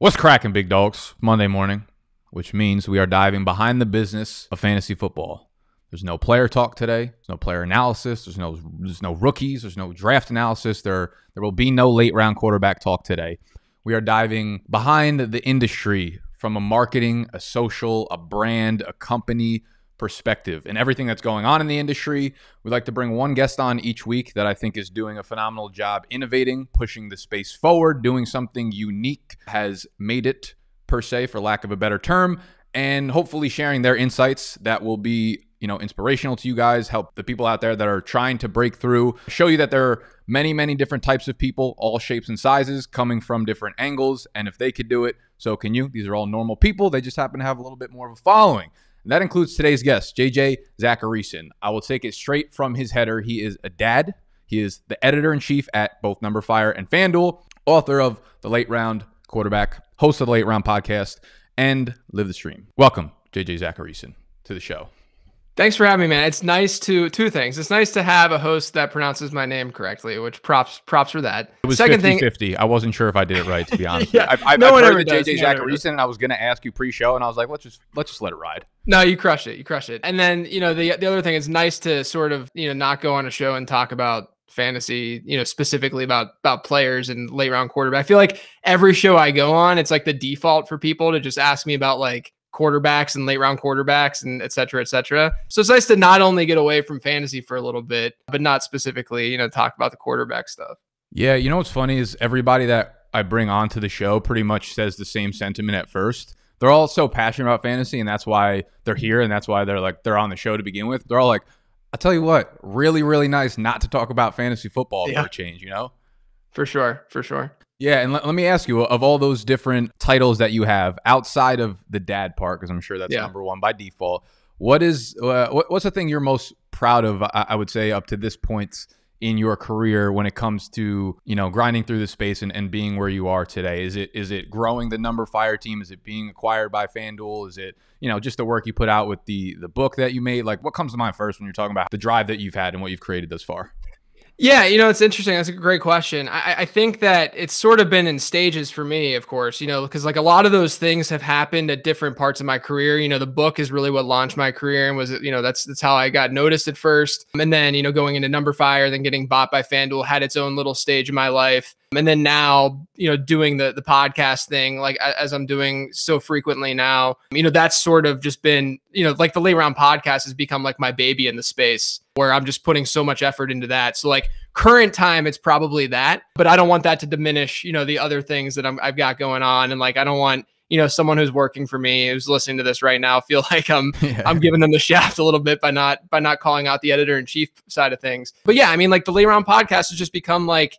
What's cracking, big dogs? Monday morning, which means we are diving behind the business of fantasy football. There's no player talk today. There's no player analysis. There's no there's no rookies. There's no draft analysis. There there will be no late round quarterback talk today. We are diving behind the industry from a marketing, a social, a brand, a company perspective. And everything that's going on in the industry. we'd like to bring one guest on each week that I think is doing a phenomenal job innovating, pushing the space forward, doing something unique, has made it per se, for lack of a better term, and hopefully sharing their insights that will be you know inspirational to you guys help the people out there that are trying to break through show you that there are many many different types of people all shapes and sizes coming from different angles and if they could do it so can you. These are all normal people. They just happen to have a little bit more of a following and that includes today's guest, JJ Zachariason. I will take it straight from his header. He is a dad. He is the editor in chief at both numberFire and FanDuel, author of the Late Round Quarterback, host of the Late Round podcast, and Live the Stream. Welcome, JJ Zachariason, to the show. Thanks for having me, man. It's nice to two things. It's nice to have a host that pronounces my name correctly, which props props for that. It was Second 50, thing, 50. I wasn't sure if I did it right, to be honest. yeah, I, I, no I've one heard ever the JJ Zachariason, and I was going to ask you pre-show, and I was like, let's just let's just let it ride. No, you crushed it. You crushed it. And then you know the the other thing is nice to sort of you know not go on a show and talk about fantasy, you know, specifically about about players and late round quarterback. I feel like every show I go on, it's like the default for people to just ask me about like quarterbacks and late round quarterbacks and et cetera, et cetera. So it's nice to not only get away from fantasy for a little bit, but not specifically, you know, talk about the quarterback stuff. Yeah. You know what's funny is everybody that I bring onto the show pretty much says the same sentiment at first. They're all so passionate about fantasy, and that's why they're here, and that's why they're like they're on the show to begin with. They're all like, I tell you what, really, really nice not to talk about fantasy football yeah. for a change, you know? For sure, for sure. Yeah, and let, let, me ask you of all those different titles that you have outside of the dad part, because I'm sure that's yeah. number one by default. What is uh, what, what's the thing you're most proud of? I, I, would say up to this point in your career when it comes to you know grinding through the space and, and being where you are today. Is it is it growing the number fire team? Is it being acquired by FanDuel? Is it you know just the work you put out with the the book that you made? Like what comes to mind first when you're talking about the drive that you've had and what you've created thus far? Yeah, you know, it's interesting. That's a great question. I, I, think that it's sort of been in stages for me, of course, you know, because like a lot of those things have happened at different parts of my career. You know, the book is really what launched my career and was, you know, that's that's how I got noticed at first. And then, you know, going into numberFire, then getting bought by FanDuel had its own little stage in my life. And then now, you know, doing the the podcast thing, like as I'm doing so frequently now, you know, that's sort of just been, you know, like the late round podcast has become like my baby in the space where I'm just putting so much effort into that. So like current time, it's probably that, but I don't want that to diminish, you know, the other things that I'm, I've got going on. And like, I don't want, you know, someone who's working for me who's listening to this right now feel like I'm yeah. I'm giving them the shaft a little bit by not by not calling out the editor in chief side of things. But yeah, I mean, like the late round podcast has just become like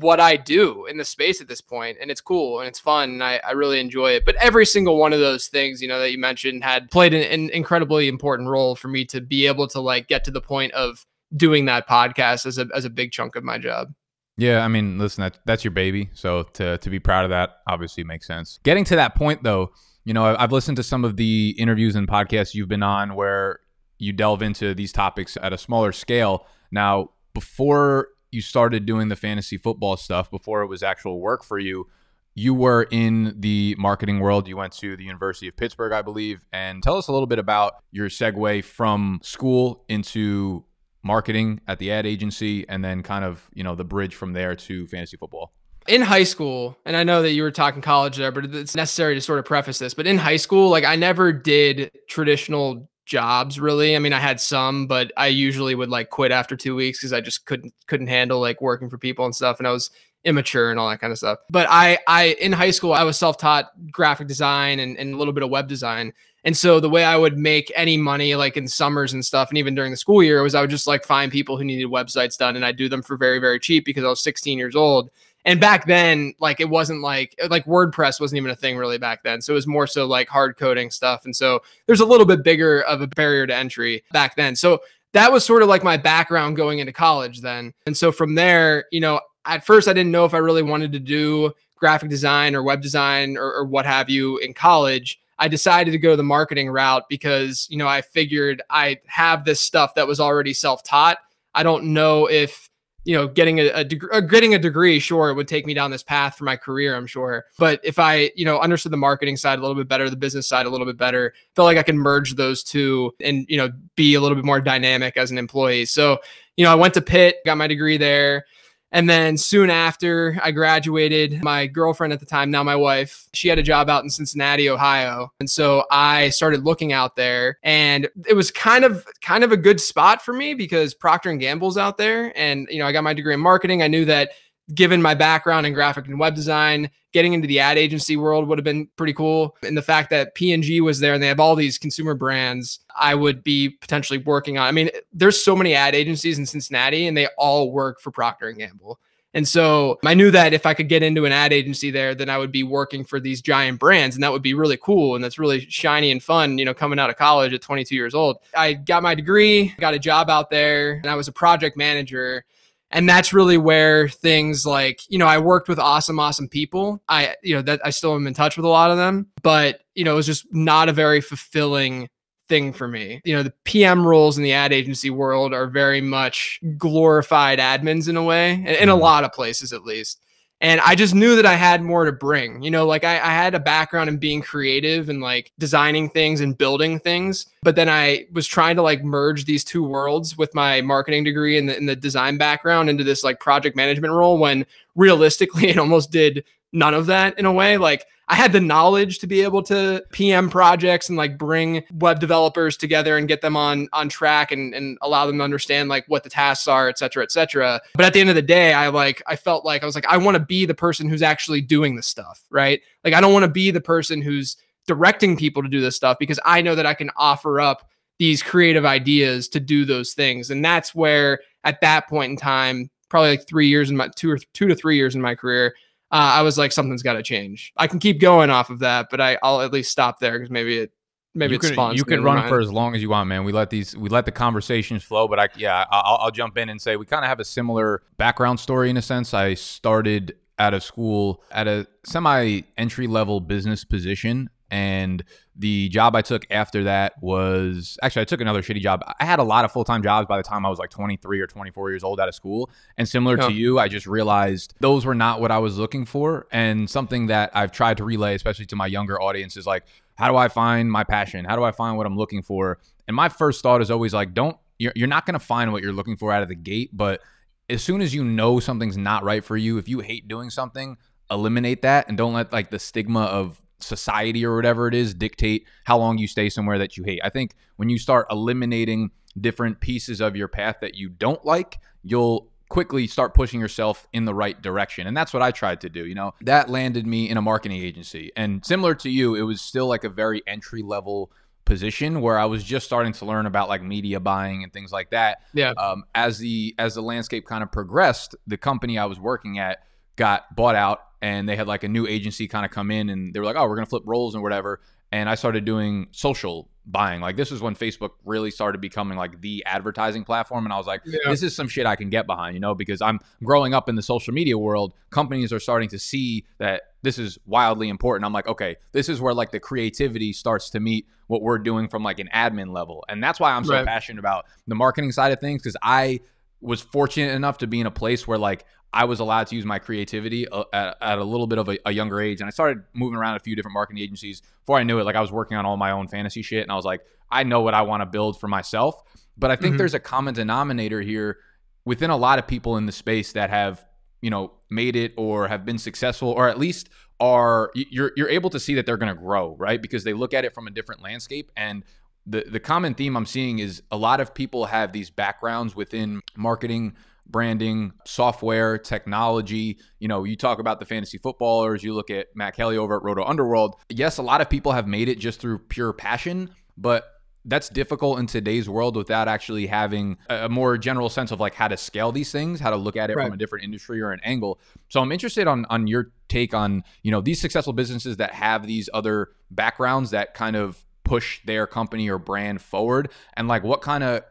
what I do in the space at this point, and it's cool and it's fun, and I, I really enjoy it. But every single one of those things, you know, that you mentioned had played an, an incredibly important role for me to be able to like get to the point of doing that podcast as a as a big chunk of my job. Yeah, I mean, listen, that, that's your baby, so to to be proud of that obviously makes sense. Getting to that point though, you know, I've listened to some of the interviews and podcasts you've been on where you delve into these topics at a smaller scale. Now, before you started doing the fantasy football stuff before it was actual work for you you were in the marketing world. You went to the university of pittsburgh i believe. And tell us a little bit about your segue from school into marketing at the ad agency and then kind of you know the bridge from there to fantasy football. In high school and i know that you were talking college there but it's necessary to sort of preface this but in high school like i never did traditional jobs really. I mean, I had some, but I usually would like quit after 2 weeks cuz I just couldn't couldn't handle like working for people and stuff and I was immature and all that kind of stuff. But I I in high school I was self-taught graphic design and, and a little bit of web design. And so the way I would make any money like in summers and stuff and even during the school year was I would just like find people who needed websites done and I'd do them for very very cheap because I was 16 years old and back then like it wasn't like like wordpress wasn't even a thing really back then. So it was more so like hard coding stuff. And so there's a little bit bigger of a barrier to entry back then. So that was sort of like my background going into college then. And so from there you know at first i didn't know if i really wanted to do graphic design or web design or, or what have you in college. I decided to go the marketing route because, you know, I figured I have this stuff that was already self taught. I don't know if you know, getting a, a, deg- uh, getting a degree, sure, it would take me down this path for my career, I'm sure. But if I, you know, understood the marketing side a little bit better, the business side a little bit better, felt like I can merge those two and, you know, be a little bit more dynamic as an employee. So, you know, I went to Pitt, got my degree there. And then soon after I graduated, my girlfriend at the time, now my wife, she had a job out in Cincinnati, Ohio. And so I started looking out there and it was kind of kind of a good spot for me because Procter and Gamble's out there and you know, I got my degree in marketing. I knew that given my background in graphic and web design, getting into the ad agency world would have been pretty cool. And the fact that P&G was there and they have all these consumer brands, I would be potentially working on. I mean, there's so many ad agencies in Cincinnati and they all work for Procter and Gamble. And so I knew that if I could get into an ad agency there, then I would be working for these giant brands and that would be really cool. And that's really shiny and fun, you know, coming out of college at 22 years old. I got my degree, got a job out there, and I was a project manager and that's really where things like you know i worked with awesome awesome people. I you know that i still am in touch with a lot of them but you know it was just not a very fulfilling thing for me. You know the pm roles in the ad agency world are very much glorified admins in a way in a mm-hmm. lot of places at least and I just knew that I had more to bring. You know, like I, I, had a background in being creative and like designing things and building things. But then I was trying to like merge these two worlds with my marketing degree and the, and the design background into this like project management role when realistically it almost did none of that in a way. Like I had the knowledge to be able to PM projects and like bring web developers together and get them on on track and, and allow them to understand like what the tasks are, et cetera, et cetera. But at the end of the day, I like I felt like I was like, I want to be the person who's actually doing the stuff, right? Like I don't want to be the person who's directing people to do this stuff because I know that I can offer up these creative ideas to do those things. And that's where at that point in time, probably like three years in my two or two to three years in my career, uh, I was like, something's got to change. I can keep going off of that, but I, I'll at least stop there because maybe it maybe you it spawns. You can run for as long as you want, man. We let these we let the conversations flow, but I yeah, I'll, I'll jump in and say we kind of have a similar background story in a sense. I started out of school at a semi entry level business position and the job I took after that was actually I took another shitty job. I had a lot of full time jobs by the time I was like 23 or 24 years old out of school. And similar to you, I just realized those were not what I was looking for. And something that I've tried to relay, especially to my younger audience, is like, how do I find my passion? How do I find what I'm looking for? And my first thought is always like, don't, you're, you're not going to find what you're looking for out of the gate. But as soon as you know something's not right for you, if you hate doing something, eliminate that and don't let like the stigma of society or whatever it is dictate how long you stay somewhere that you hate. I think when you start eliminating different pieces of your path that you don't like, you'll quickly start pushing yourself in the right direction. And that's what I tried to do. You know, that landed me in a marketing agency. And similar to you, it was still like a very entry level position where I was just starting to learn about like media buying and things like that. Yeah. Um, as the as the landscape kind of progressed, the company I was working at got bought out and they had like a new agency kind of come in and they were like, oh, we're gonna flip roles and whatever. And I started doing social buying. Like this is when Facebook really started becoming like the advertising platform. And I was like, yeah. this is some shit I can get behind, you know, because I'm growing up in the social media world. Companies are starting to see that this is wildly important. I'm like, okay, this is where like the creativity starts to meet what we're doing from like an admin level. And that's why I'm so right. passionate about the marketing side of things because I was fortunate enough to be in a place where like I was allowed to use my creativity uh, at, at a little bit of a, a, younger age. And I started moving around a few different marketing agencies. Before I knew it, like I was working on all my own fantasy shit. And I was like, I know what I want to build for myself. But I think mm-hmm. there's a common denominator here within a lot of people in the space that have, you know, made it or have been successful or at least are you're you're able to see that they're going to grow, right? Because they look at it from a different landscape and the the common theme I'm seeing is a lot of people have these backgrounds within marketing branding, software, technology. You know, you talk about the fantasy footballers, you look at Matt Kelly over at RotoUnderworld. Yes, a lot of people have made it just through pure passion, but that's difficult in today's world without actually having a more general sense of like how to scale these things, how to look at it right. from a different industry or an angle. So I'm interested on on your take on, you know, these successful businesses that have these other backgrounds that kind of push their company or brand forward and like what kind of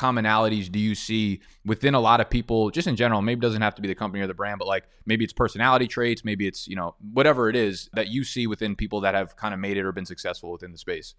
commonalities do you see within a lot of people just in general maybe it doesn't have to be the company or the brand but like maybe it's personality traits maybe it's you know whatever it is that you see within people that have kind of made it or been successful within the space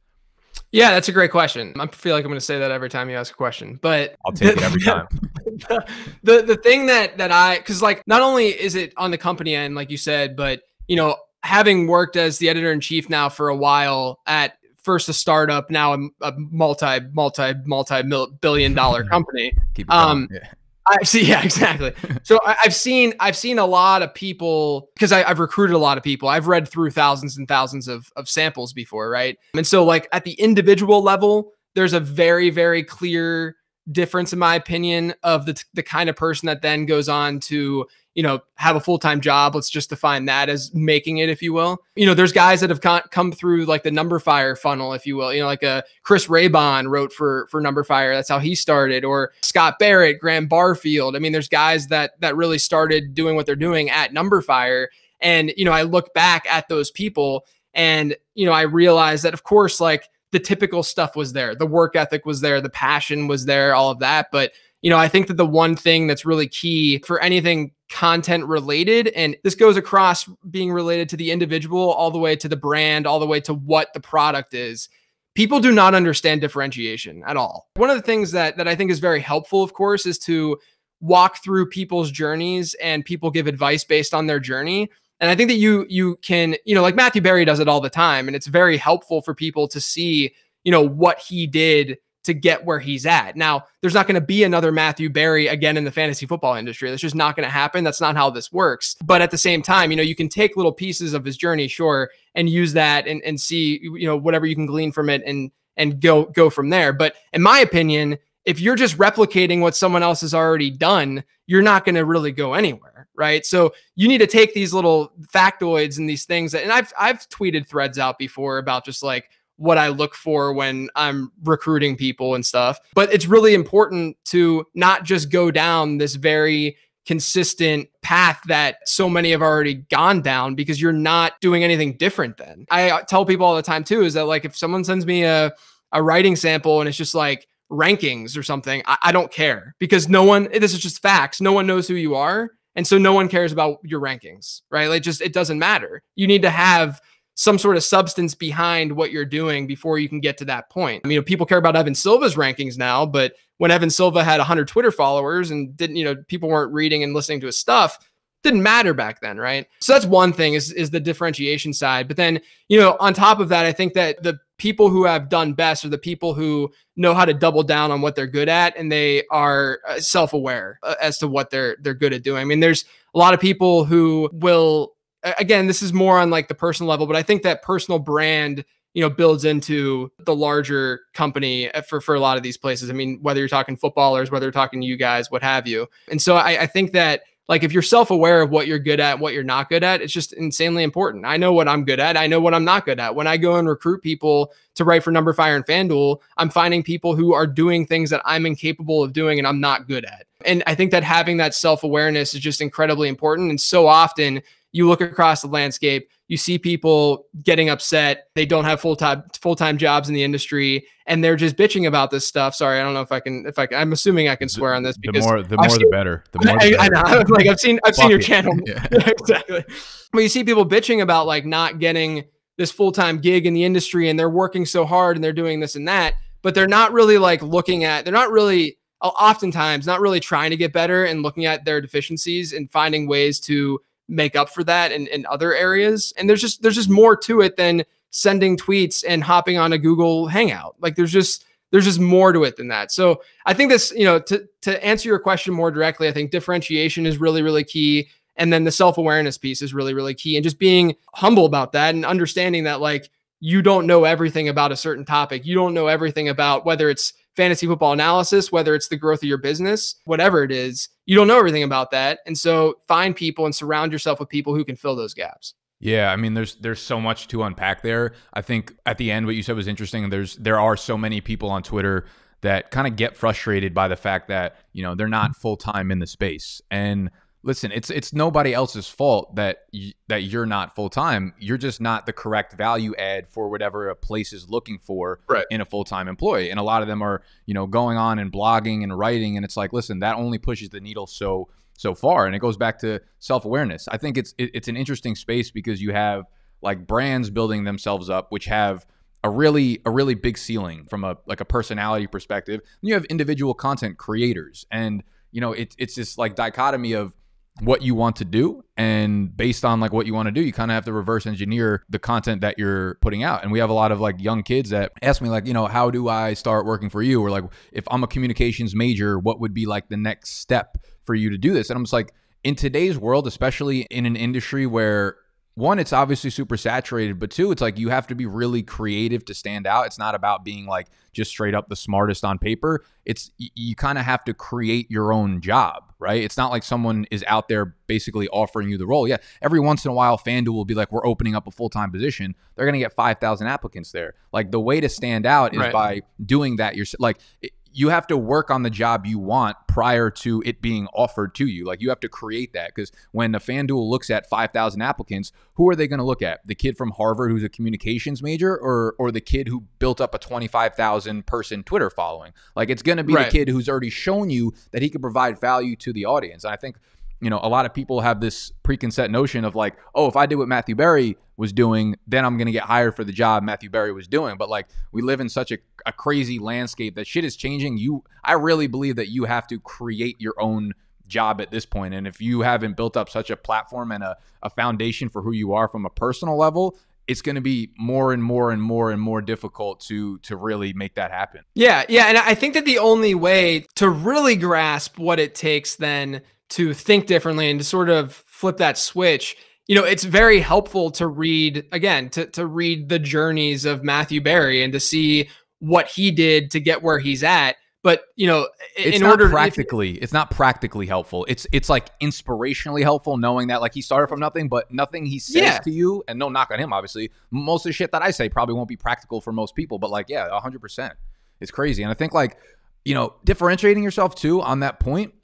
Yeah, that's a great question. I feel like I'm going to say that every time you ask a question, but I'll take it every time. the, the the thing that that I because like not only is it on the company end, like you said, but you know having worked as the editor in chief now for a while at first a startup, now a, a multi multi multi billion dollar company. Um, yeah. I see. Yeah, exactly. so I, have seen I've seen a lot of people because I've recruited a lot of people. I've read through thousands and thousands of of samples before, right? And so like at the individual level, there's a very very clear difference in my opinion of the the kind of person that then goes on to you know, have a full time job. Let's just define that as making it, if you will. You know, there's guys that have come through like the numberFire funnel, if you will. You know, like a uh, Chris Raybon wrote for for numberFire. That's how he started. Or Scott Barrett, Graham Barfield. I mean, there's guys that that really started doing what they're doing at numberFire. And you know, I look back at those people, and you know, I realize that of course, like the typical stuff was there, the work ethic was there, the passion was there, all of that, but you know, I think that the one thing that's really key for anything content related, and this goes across being related to the individual, all the way to the brand, all the way to what the product is. People do not understand differentiation at all. One of the things that that I think is very helpful, of course, is to walk through people's journeys and people give advice based on their journey. And I think that you you can, you know, like Matthew Berry does it all the time, and it's very helpful for people to see, you know, what he did to get where he's at. Now, there's not going to be another Matthew Berry again in the fantasy football industry. That's just not going to happen. That's not how this works. But at the same time, you know, you can take little pieces of his journey, sure, and use that and, and see, you know, whatever you can glean from it and and go go from there. But in my opinion, if you're just replicating what someone else has already done, you're not going to really go anywhere, right? So you need to take these little factoids and these things that, and I've I've tweeted threads out before about just like what I look for when I'm recruiting people and stuff. But it's really important to not just go down this very consistent path that so many have already gone down because you're not doing anything different then. I tell people all the time too is that like if someone sends me a a writing sample and it's just like rankings or something, I, I don't care because no one this is just facts. No one knows who you are. And so no one cares about your rankings, right? Like just it doesn't matter. You need to have some sort of substance behind what you're doing before you can get to that point. I mean, you know, people care about Evan Silva's rankings now, but when Evan Silva had 100 Twitter followers and didn't, you know, people weren't reading and listening to his stuff, didn't matter back then, right? So that's one thing is is the differentiation side. But then, you know, on top of that, I think that the people who have done best are the people who know how to double down on what they're good at and they are uh, self-aware uh, as to what they're they're good at doing. I mean, there's a lot of people who will again, this is more on like the personal level, but I think that personal brand, you know, builds into the larger company uh, for for a lot of these places. I mean, whether you're talking footballers, whether you're talking to you guys, what have you. And so I, I think that like if you're self-aware of what you're good at, what you're not good at, it's just insanely important. I know what I'm good at. I know what I'm not good at. When I go and recruit people to write for Number numberFire and FanDuel, I'm finding people who are doing things that I'm incapable of doing and I'm not good at. And I think that having that self-awareness is just incredibly important. And so often you look across the landscape, you see people getting upset. They don't have full time full time jobs in the industry, and they're just bitching about this stuff. Sorry, I don't know if I can. If I can, I'm assuming I can swear on this because the more the more seen, the better. The more I, the better. I, know. Like I've seen I've Fuck seen your it. channel yeah. exactly. But you see people bitching about like not getting this full time gig in the industry, and they're working so hard and they're doing this and that, but they're not really like looking at. They're not really oftentimes not really trying to get better and looking at their deficiencies and finding ways to make up for that in, in other areas. And there's just there's just more to it than sending tweets and hopping on a Google Hangout. Like there's just there's just more to it than that. So I think this, you know, to to answer your question more directly, I think differentiation is really really key. And then the self awareness piece is really really key. And just being humble about that and understanding that like you don't know everything about a certain topic. You don't know everything about whether it's fantasy football analysis, whether it's the growth of your business, whatever it is, you don't know everything about that. And so find people and surround yourself with people who can fill those gaps. Yeah, I mean there's there's so much to unpack there. I think at the end what you said was interesting. There's there are so many people on Twitter that kind of get frustrated by the fact that, you know, they're not full-time in the space. And listen, it's it's nobody else's fault that y- that you're not full time. You're just not the correct value add for whatever a place is looking for right. in a full time employee. And a lot of them are, you know, going on and blogging and writing, and it's like, listen, that only pushes the needle so so far. And it goes back to self awareness. I think it's it, it's an interesting space because you have like brands building themselves up, which have a really a really big ceiling from a like a personality perspective. And you have individual content creators, and you know it's it's this like dichotomy of what you want to do and based on like what you want to do you kind of have to reverse engineer the content that you're putting out. And we have a lot of like young kids that ask me like you know how do i start working for you? Or like if i'm a communications major what would be like the next step for you to do this? And i'm just like in today's world especially in an industry where one, it's obviously super saturated, but two, it's like you have to be really creative to stand out. It's not about being like just straight up the smartest on paper. It's you, you kind of have to create your own job, right? It's not like someone is out there basically offering you the role. Yeah, every once in a while, FanDuel will be like, "We're opening up a full time position." They're gonna get five thousand applicants there. Like the way to stand out is right. by doing that. You're like. It, you have to work on the job you want prior to it being offered to you. Like you have to create that because when the FanDuel looks at 5,000 applicants, who are they going to look at? The kid from Harvard who's a communications major or or the kid who built up a 25,000 person Twitter following? Like it's going to be right. the kid who's already shown you that he can provide value to the audience. And I think you know, a lot of people have this preconceived notion of like, oh, if I did what Matthew Berry was doing, then I'm going to get hired for the job Matthew Berry was doing. But like, we live in such a, a crazy landscape that shit is changing. You, I really believe that you have to create your own job at this point. And if you haven't built up such a platform and a, a foundation for who you are from a personal level, it's going to be more and more and more and more difficult to to really make that happen. Yeah, yeah, and I think that the only way to really grasp what it takes then to think differently and to sort of flip that switch you know it's very helpful to read again to, to read the journeys of matthew berry and to see what he did to get where he's at. But you know it's in order practically it's not practically helpful. It's it's like inspirationally helpful knowing that like he started from nothing but nothing he says yeah. to you and no knock on him obviously most of the shit that i say probably won't be practical for most people but like yeah 100% it's crazy. And i think like you know differentiating yourself too on that point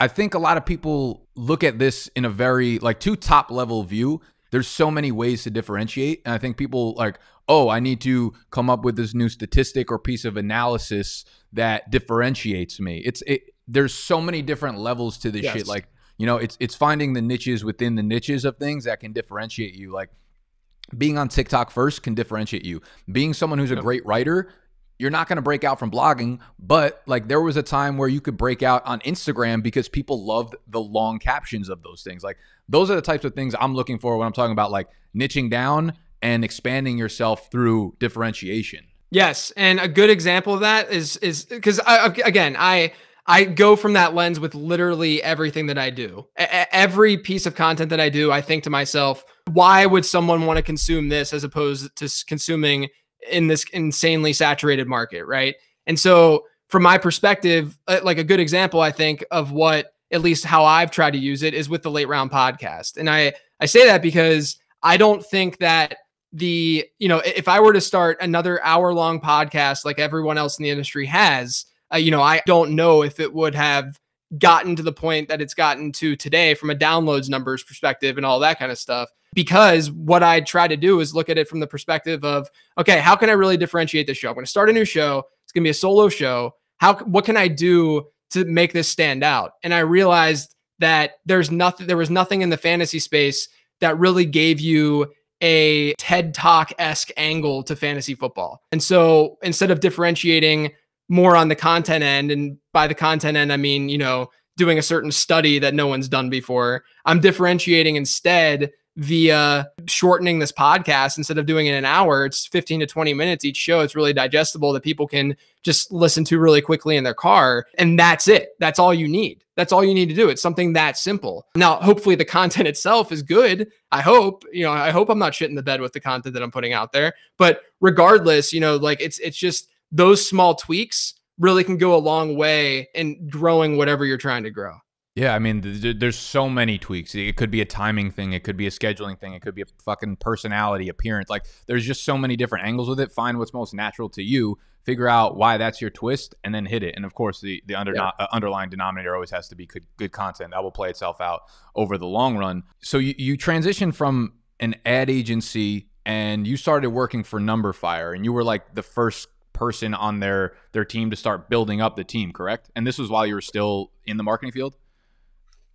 I think a lot of people look at this in a very like too top level view. There's so many ways to differentiate. And I think people like, oh, I need to come up with this new statistic or piece of analysis that differentiates me. It's it there's so many different levels to this yes. shit. Like, you know, it's it's finding the niches within the niches of things that can differentiate you. Like being on TikTok first can differentiate you. Being someone who's a great writer you're not going to break out from blogging, but like there was a time where you could break out on Instagram because people loved the long captions of those things. Like those are the types of things I'm looking for when I'm talking about like niching down and expanding yourself through differentiation. Yes, and a good example of that is is because again I I go from that lens with literally everything that I do. A- every piece of content that I do, I think to myself, why would someone want to consume this as opposed to consuming in this insanely saturated market, right? And so, from my perspective, uh, like a good example, I think of what at least how I've tried to use it is with the late round podcast. And I I say that because I don't think that the you know if I were to start another hour long podcast like everyone else in the industry has, uh, you know I don't know if it would have gotten to the point that it's gotten to today from a downloads numbers perspective and all that kind of stuff because what I try to do is look at it from the perspective of okay, how can I really differentiate this show? I'm going to start a new show. It's going to be a solo show. How what can I do to make this stand out? And I realized that there's nothing there was nothing in the fantasy space that really gave you a TED Talk esque angle to fantasy football. And so instead of differentiating more on the content end, and by the content end, I mean, you know, doing a certain study that no one's done before, I'm differentiating instead via shortening this podcast instead of doing it an hour it's 15 to 20 minutes each show. It's really digestible that people can just listen to really quickly in their car and that's it. That's all you need. That's all you need to do. It's something that simple. Now hopefully the content itself is good. I hope you know i hope i'm not shitting the bed with the content that i'm putting out there. But regardless you know like it's it's just those small tweaks really can go a long way in growing whatever you're trying to grow yeah, I mean, th- there's so many tweaks. It could be a timing thing. It could be a scheduling thing. It could be a fucking personality, appearance. Like, there's just so many different angles with it. Find what's most natural to you. Figure out why that's your twist, and then hit it. And of course, the the under, yeah. uh, underlying denominator always has to be good, good content. That will play itself out over the long run. So you you transition from an ad agency and you started working for Numberfire, and you were like the first person on their their team to start building up the team, correct? And this was while you were still in the marketing field.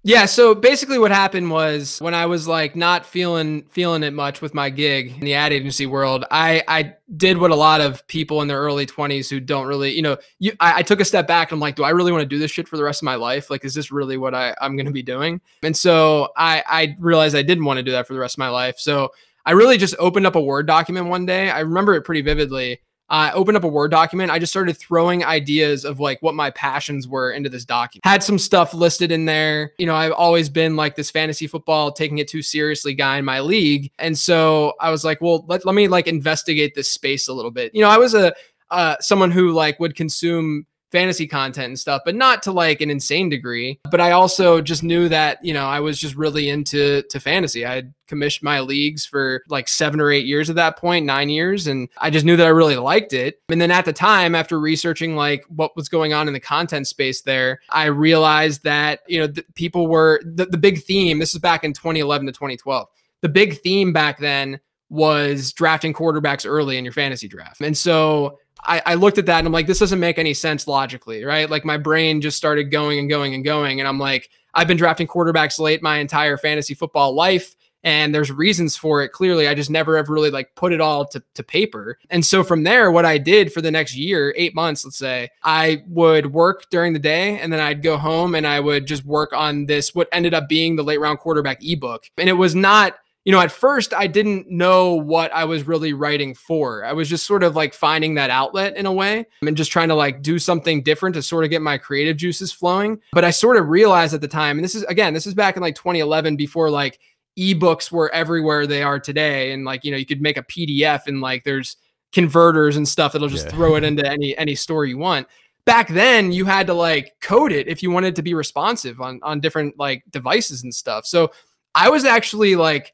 Yeah, so basically what happened was when I was like not feeling feeling it much with my gig in the ad agency world, I I did what a lot of people in their early 20s who don't really, you know, you I, I took a step back and I'm like, do I really want to do this shit for the rest of my life? Like, is this really what I, I'm gonna be doing? And so I I realized I didn't want to do that for the rest of my life. So I really just opened up a Word document one day. I remember it pretty vividly I opened up a Word document. I just started throwing ideas of like what my passions were into this document. Had some stuff listed in there. You know, I've always been like this fantasy football, taking it too seriously guy in my league. And so I was like, well, let, let me like investigate this space a little bit. You know, I was a, uh, someone who like would consume fantasy content and stuff, but not to like an insane degree. But I also just knew that, you know, I was just really into to fantasy. I had commissioned my leagues for like seven or eight years at that point, nine years. And I just knew that I really liked it. And then at the time, after researching like what was going on in the content space there, I realized that, you know, people were the, the big theme. This is back in 2011 to 2012. The big theme back then was drafting quarterbacks early in your fantasy draft. And so I, I looked at that and I'm like, this doesn't make any sense logically, right? Like my brain just started going and going and going. And I'm like, I've been drafting quarterbacks late my entire fantasy football life and there's reasons for it clearly i just never ever really like put it all to, to paper and so from there what i did for the next year eight months let's say i would work during the day and then i'd go home and i would just work on this what ended up being the late round quarterback ebook and it was not you know, at first I didn't know what I was really writing for. I was just sort of like finding that outlet in a way and just trying to like do something different to sort of get my creative juices flowing. But I sort of realized at the time, and this is again, this is back in like 2011 before like ebooks were everywhere they are today. And like, you know, you could make a PDF and like there's converters and stuff that'll just yeah. throw it into any any store you want back then you had to like code it if you wanted to be responsive on on different like devices and stuff so i was actually like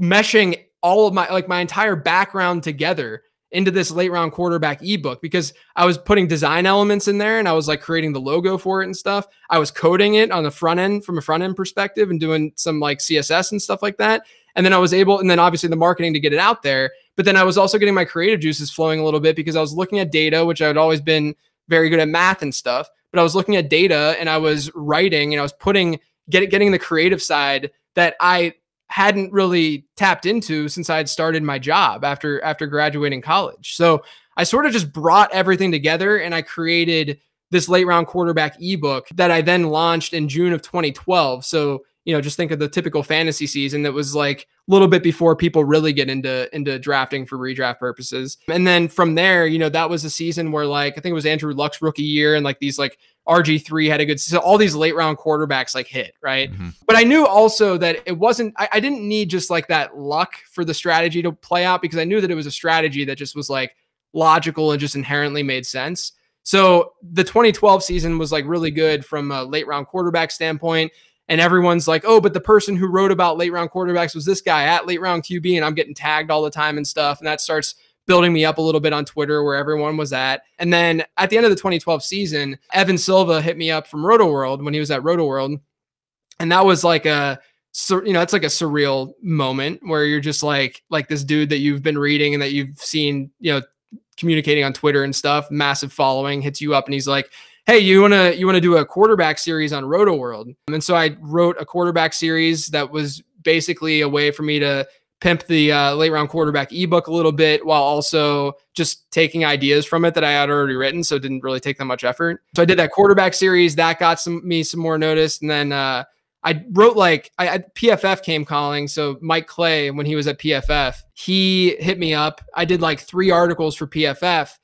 meshing all of my like my entire background together into this late round quarterback ebook because I was putting design elements in there and I was like creating the logo for it and stuff. I was coding it on the front end from a front end perspective and doing some like CSS and stuff like that. And then I was able, and then obviously the marketing to get it out there. But then I was also getting my creative juices flowing a little bit because I was looking at data, which I had always been very good at math and stuff. But I was looking at data and I was writing and I was putting, get, getting the creative side that I hadn't really tapped into since I had started my job after after graduating college. So I sort of just brought everything together and I created this late round quarterback ebook that I then launched in June of 2012. So, you know, just think of the typical fantasy season that was like a little bit before people really get into into drafting for redraft purposes. And then from there, you know, that was a season where like I think it was Andrew Luck's rookie year and like these like RG3 had a good so all these late round quarterbacks like hit, right? Mm-hmm. But I knew also that it wasn't I, I didn't need just like that luck for the strategy to play out because I knew that it was a strategy that just was like logical and just inherently made sense. So the 2012 season was like really good from a late round quarterback standpoint. And everyone's like, oh, but the person who wrote about late round quarterbacks was this guy at late round QB, and I'm getting tagged all the time and stuff. And that starts building me up a little bit on Twitter where everyone was at. And then at the end of the 2012 season, Evan Silva hit me up from Rotoworld when he was at Rotoworld. And that was like a you know, it's like a surreal moment where you're just like like this dude that you've been reading and that you've seen, you know, communicating on Twitter and stuff, massive following, hits you up and he's like, "Hey, you want to you want to do a quarterback series on Rotoworld?" And so I wrote a quarterback series that was basically a way for me to pimp the uh, late round quarterback ebook a little bit while also just taking ideas from it that I had already written. So it didn't really take that much effort. So I did that quarterback series that got some me some more notice. And then uh, I wrote like I, I, PFF came calling. So Mike Clay, when he was at PFF, he hit me up. I did like three articles for PFF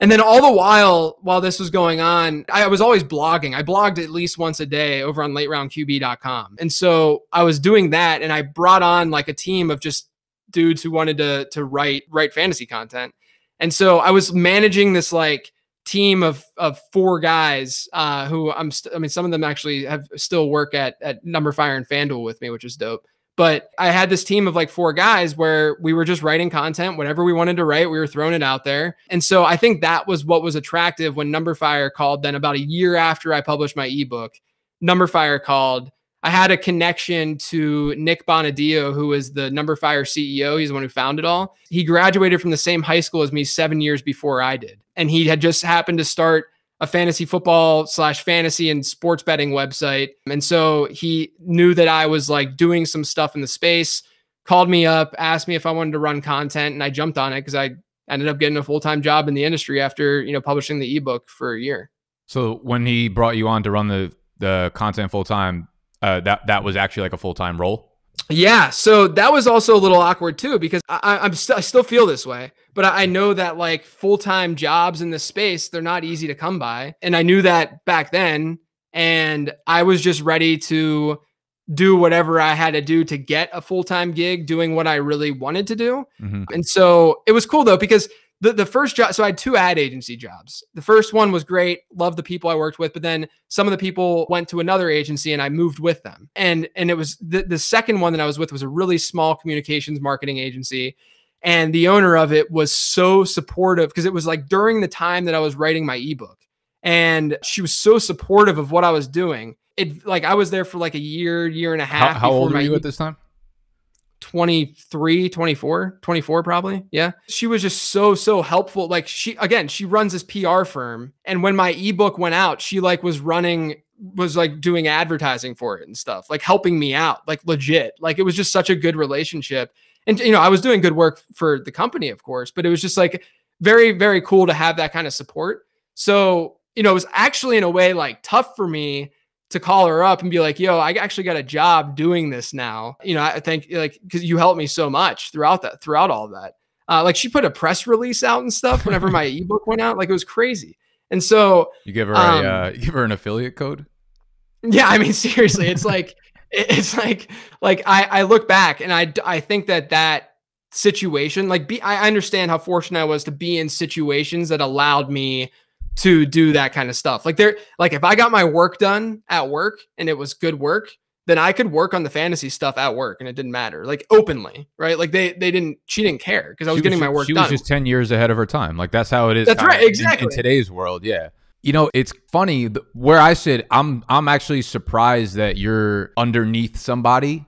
and then all the while, while this was going on, I was always blogging. I blogged at least once a day over on lateroundqb.com. And so I was doing that and I brought on like a team of just dudes who wanted to to write write fantasy content. And so I was managing this like team of of four guys uh, who I'm st- I mean some of them actually have still work at at Numberfire and FanDuel with me, which is dope. But I had this team of like four guys where we were just writing content, whatever we wanted to write, we were throwing it out there. And so I think that was what was attractive when Numberfire called. Then about a year after I published my ebook, Numberfire called. I had a connection to Nik Bonaddio, who was the Numberfire CEO. He's the one who founded it all. He graduated from the same high school as me seven years before I did. And he had just happened to start a fantasy football slash fantasy and sports betting website. And so he knew that I was like doing some stuff in the space, called me up, asked me if I wanted to run content, and I jumped on it because I ended up getting a full time job in the industry after you know publishing the ebook for a year. So when he brought you on to run the the content full time, uh, that that was actually like a full time role. Yeah, so that was also a little awkward too because I, am st- I still feel this way, but I, I know that like full time jobs in this space they're not easy to come by, and I knew that back then, and I was just ready to do whatever I had to do to get a full time gig doing what I really wanted to do, mm-hmm. and so it was cool though because the, the first job, so I had two ad agency jobs. The first one was great, loved the people I worked with, but then some of the people went to another agency and I moved with them. And and it was the, the second one that I was with was a really small communications marketing agency. And the owner of it was so supportive because it was like during the time that I was writing my ebook. And she was so supportive of what I was doing. It like I was there for like a year, year and a half. How, how old were you e- at this time? 23 24 24 probably yeah. She was just so so helpful. Like she again she runs this pr firm and when my ebook went out she like was running was like doing advertising for it and stuff like helping me out like legit. Like it was just such a good relationship. And you know i was doing good work for the company of course but it was just like very very cool to have that kind of support. So you know it was actually in a way like tough for me to call her up and be like, yo, I actually got a job doing this now. You know, I think like because you helped me so much throughout that, throughout all that. Uh, like she put a press release out and stuff whenever my ebook went out. Like it was crazy. And so you give her um, a uh, you give her an affiliate code. Yeah, I mean seriously, it's like it's like like I I look back and I I think that that situation like be I understand how fortunate I was to be in situations that allowed me to do that kind of stuff. Like there, like if I got my work done at work and it was good work, then I could work on the fantasy stuff at work and it didn't matter. Like openly, right? Like they they didn't she didn't care because I was, was getting my work she done. was just 10 years ahead of her time. Like that's how it is. That's right, exactly. In, in today's world, yeah. You know, it's funny where I sit, I'm I'm actually surprised that you're underneath somebody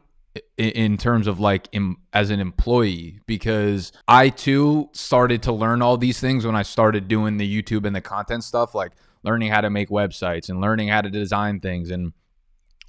in terms of like as an employee because I too started to learn all these things when I started doing the YouTube and the content stuff like learning how to make websites and learning how to design things and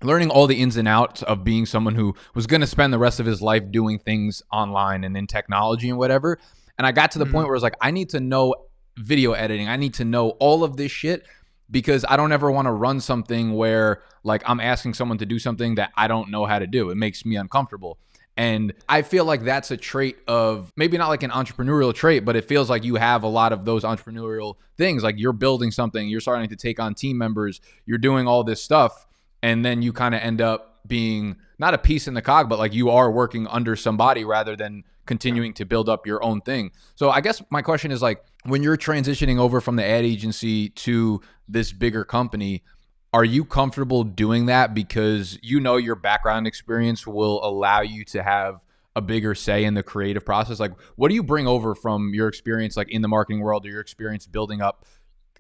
learning all the ins and outs of being someone who was going to spend the rest of his life doing things online and in technology and whatever and I got to the mm-hmm. point where I was like I need to know video editing I need to know all of this shit because I don't ever want to run something where like I'm asking someone to do something that I don't know how to do. It makes me uncomfortable. And I feel like that's a trait of maybe not like an entrepreneurial trait, but it feels like you have a lot of those entrepreneurial things. Like you're building something, you're starting to take on team members, you're doing all this stuff, and then you kind of end up being not a piece in the cog, but like you are working under somebody rather than continuing to build up your own thing. So I guess my question is like when you're transitioning over from the ad agency to this bigger company, are you comfortable doing that because you know your background experience will allow you to have a bigger say in the creative process? Like what do you bring over from your experience like in the marketing world or your experience building up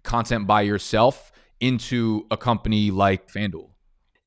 content by yourself into a company like FanDuel?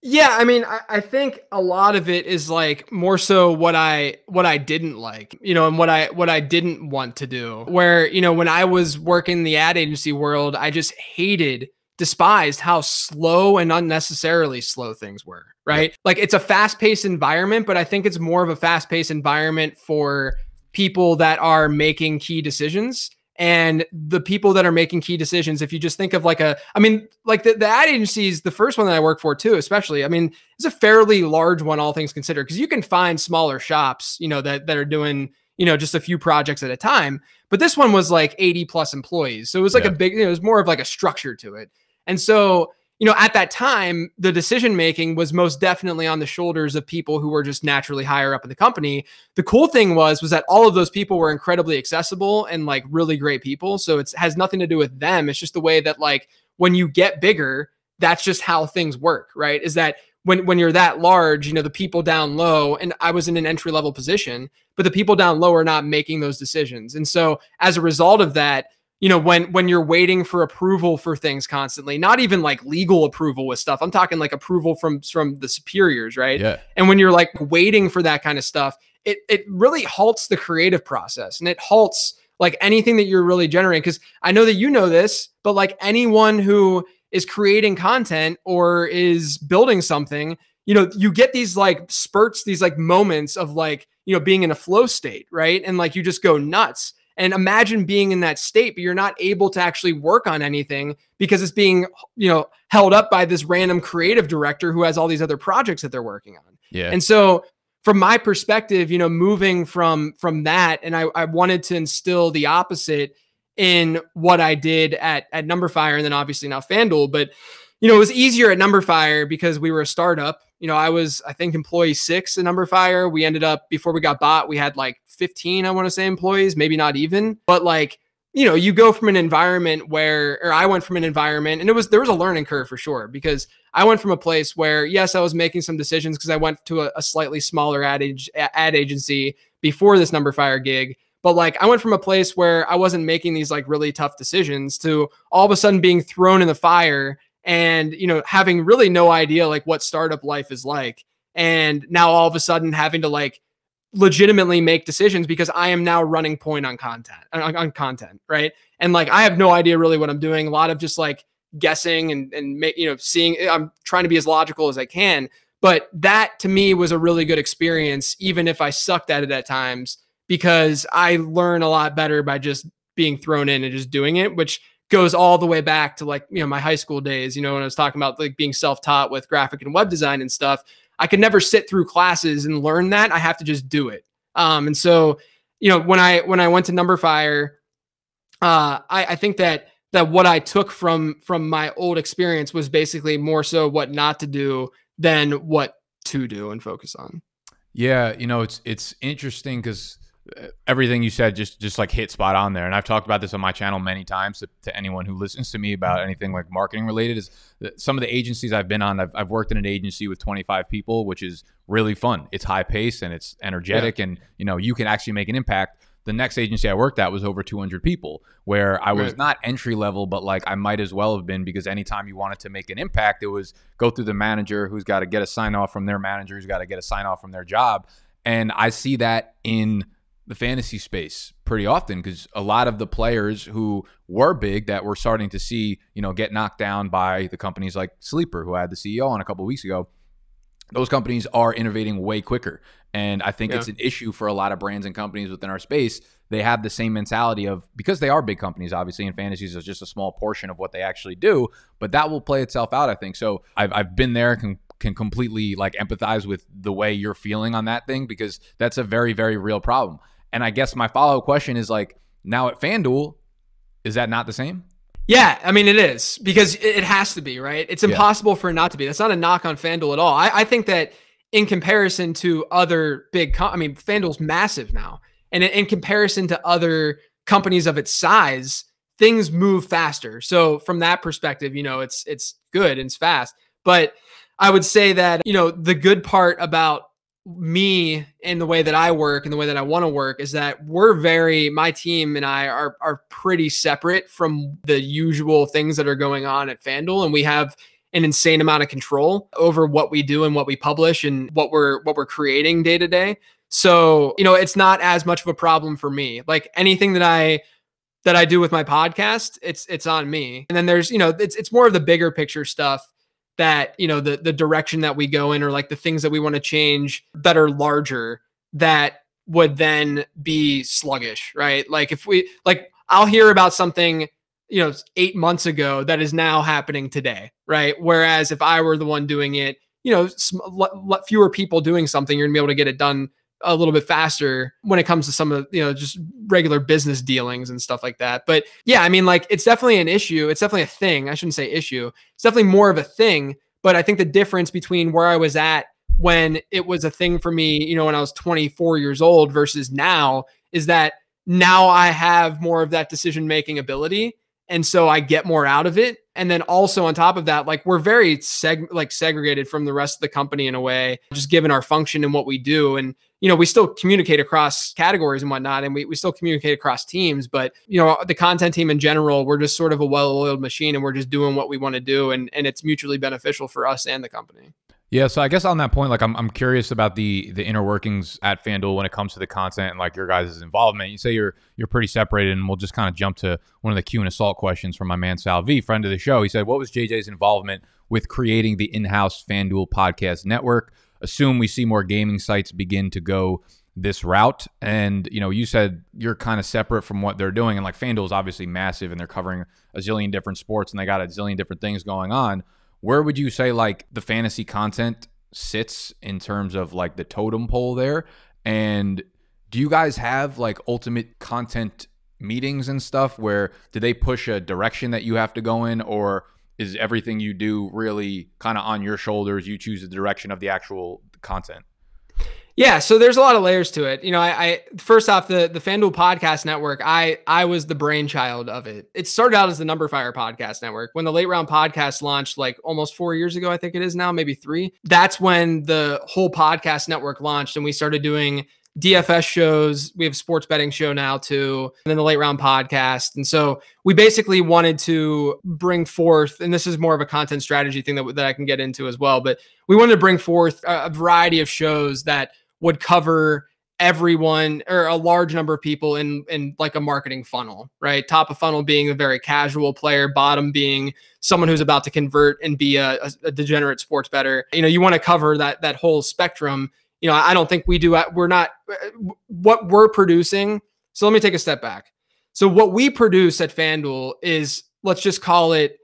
Yeah, I mean, I, I, think a lot of it is like more so what I what I didn't like, you know, and what I what I didn't want to do. Where you know, when I was working the ad agency world, I just hated, despised how slow and unnecessarily slow things were. Right, like it's a fast paced environment, but I think it's more of a fast paced environment for people that are making key decisions and the people that are making key decisions if you just think of like a i mean like the, the ad agency is the first one that i work for too especially. I mean it's a fairly large one all things considered because you can find smaller shops you know that that are doing you know just a few projects at a time. But this one was like 80 plus employees. So it was like yeah. a big you know, it was more of like a structure to it. And so you know, at that time, the decision making was most definitely on the shoulders of people who were just naturally higher up in the company. The cool thing was was that all of those people were incredibly accessible and like really great people. So it has nothing to do with them. It's just the way that like when you get bigger, that's just how things work, right? Is that when when you're that large, you know, the people down low, and I was in an entry level position, but the people down low are not making those decisions. And so as a result of that, you know when when you're waiting for approval for things constantly not even like legal approval with stuff i'm talking like approval from from the superiors right yeah and when you're like waiting for that kind of stuff it it really halts the creative process and it halts like anything that you're really generating because I know that you know this, but like anyone who is creating content or is building something, you know, you get these like spurts, these like moments of like, you know, being in a flow state, right? And like you just go nuts. And imagine being in that state, but you're not able to actually work on anything because it's being, you know, held up by this random creative director who has all these other projects that they're working on. Yeah. And so from my perspective, you know, moving from from that, and I, I wanted to instill the opposite in what I did at at Numberfire and then obviously now FanDuel. But you know, it was easier at Numberfire because we were a startup. You know, I was I think employee six at Numberfire. We ended up before we got bought, we had like 15, I want to say employees, maybe not even. But like, you know, you go from an environment where or I went from an environment and it was there was a learning curve for sure because I went from a place where yes, I was making some decisions because I went to a, a slightly smaller ad, age, ad agency before this Numberfire gig but like I went from a place where I wasn't making these like really tough decisions to all of a sudden being thrown in the fire and you know having really no idea like what startup life is like and now all of a sudden having to like legitimately make decisions because I am now running point on content on, on content right? And like I have no idea really what I'm doing a lot of just like guessing and and make, you know seeing I'm trying to be as logical as I can but that to me was a really good experience even if I sucked at it at times because I learn a lot better by just being thrown in and just doing it, which goes all the way back to like, you know, my high school days, you know, when I was talking about like being self-taught with graphic and web design and stuff, I could never sit through classes and learn that. I have to just do it. Um, and so, you know, when I when I went to Numberfire, uh, I, I think that that what I took from from my old experience was basically more so what not to do than what to do and focus on. Yeah, you know, it's it's interesting because everything you said just just like hit spot on there and i've talked about this on my channel many times to, to anyone who listens to me about anything like marketing related is some of the agencies i've been on I've, I've worked in an agency with 25 people which is really fun it's high pace and it's energetic yeah. and you know you can actually make an impact the next agency i worked at was over 200 people where i was right. not entry level but like i might as well have been because anytime you wanted to make an impact it was go through the manager who's got to get a sign off from their manager who's got to get a sign off from their job and i see that in the fantasy space pretty often because a lot of the players who were big that we're starting to see, you know, get knocked down by the companies like Sleeper, who I had the CEO on a couple weeks ago. Those companies are innovating way quicker. And I think yeah. it's an issue for a lot of brands and companies within our space. They have the same mentality of because they are big companies, obviously, and fantasies is just a small portion of what they actually do, but that will play itself out, I think. So I've, I've been there, can can completely like empathize with the way you're feeling on that thing because that's a very, very real problem. And I guess my follow up question is like, now at FanDuel, is that not the same? Yeah, I mean it is because it has to be right. It's impossible yeah. for it not to be. That's not a knock on FanDuel at all. I, I think that in comparison to other big, com- I mean FanDuel's massive now, and in, in comparison to other companies of its size, things move faster. So from that perspective, you know, it's it's good and it's fast. But I would say that you know the good part about me and the way that I work and the way that I want to work is that we're very my team and I are are pretty separate from the usual things that are going on at FanDuel and we have an insane amount of control over what we do and what we publish and what we're what we're creating day to day. So, you know, it's not as much of a problem for me. Like anything that I that I do with my podcast, it's it's on me. And then there's, you know, it's it's more of the bigger picture stuff that you know the the direction that we go in or like the things that we want to change that are larger that would then be sluggish right? Like if we like i'll hear about something you know 8 months ago that is now happening today right? Whereas if i were the one doing it you know fewer people doing something you're going to be able to get it done a little bit faster when it comes to some of you know just regular business dealings and stuff like that. But yeah i mean like it's definitely an issue. It's definitely a thing. I shouldn't say issue. It's definitely more of a thing. But i think the difference between where i was at when it was a thing for me you know when i was 24 years old versus now is that now i have more of that decision making ability. And so I get more out of it. And then also on top of that, like we're very seg like segregated from the rest of the company in a way, just given our function and what we do. And you know, we still communicate across categories and whatnot, and we, we still communicate across teams. But you know, the content team in general, we're just sort of a well-oiled machine, and we're just doing what we want to do, and and it's mutually beneficial for us and the company. Yeah, so I guess on that point, like I'm, I'm curious about the the inner workings at FanDuel when it comes to the content and like your guys' involvement. You say you're you're pretty separated, and we'll just kind of jump to one of the Q and assault questions from my man Sal V, friend of the show. He said, "What was JJ's involvement with creating the in-house FanDuel podcast network? Assume we see more gaming sites begin to go this route. And you know, you said you're kind of separate from what they're doing, and like FanDuel is obviously massive, and they're covering a zillion different sports, and they got a zillion different things going on." where would you say like the fantasy content sits in terms of like the totem pole there? And do you guys have like ultimate content meetings and stuff where do they push a direction that you have to go in or is everything you do really kind of on your shoulders? You choose the direction of the actual content? Yeah, so there's a lot of layers to it. You know, I, I, first off the the FanDuel Podcast Network, I I was the brainchild of it. It started out as the numberFire Podcast Network. When the Late Round Podcast launched, like almost four years ago, I think it is now, maybe three. That's when the whole podcast network launched, and we started doing DFS shows. We have sports betting show now too, and then the Late Round Podcast. And so we basically wanted to bring forth, and this is more of a content strategy thing that that I can get into as well. But we wanted to bring forth a, a variety of shows that would cover everyone or a large number of people in in like a marketing funnel, right? Top of funnel being a very casual player, bottom being someone who's about to convert and be a, a degenerate sports better. You know, you want to cover that that whole spectrum. You know, I don't think we do. We're not what we're producing. So let me take a step back. So what we produce at FanDuel is let's just call it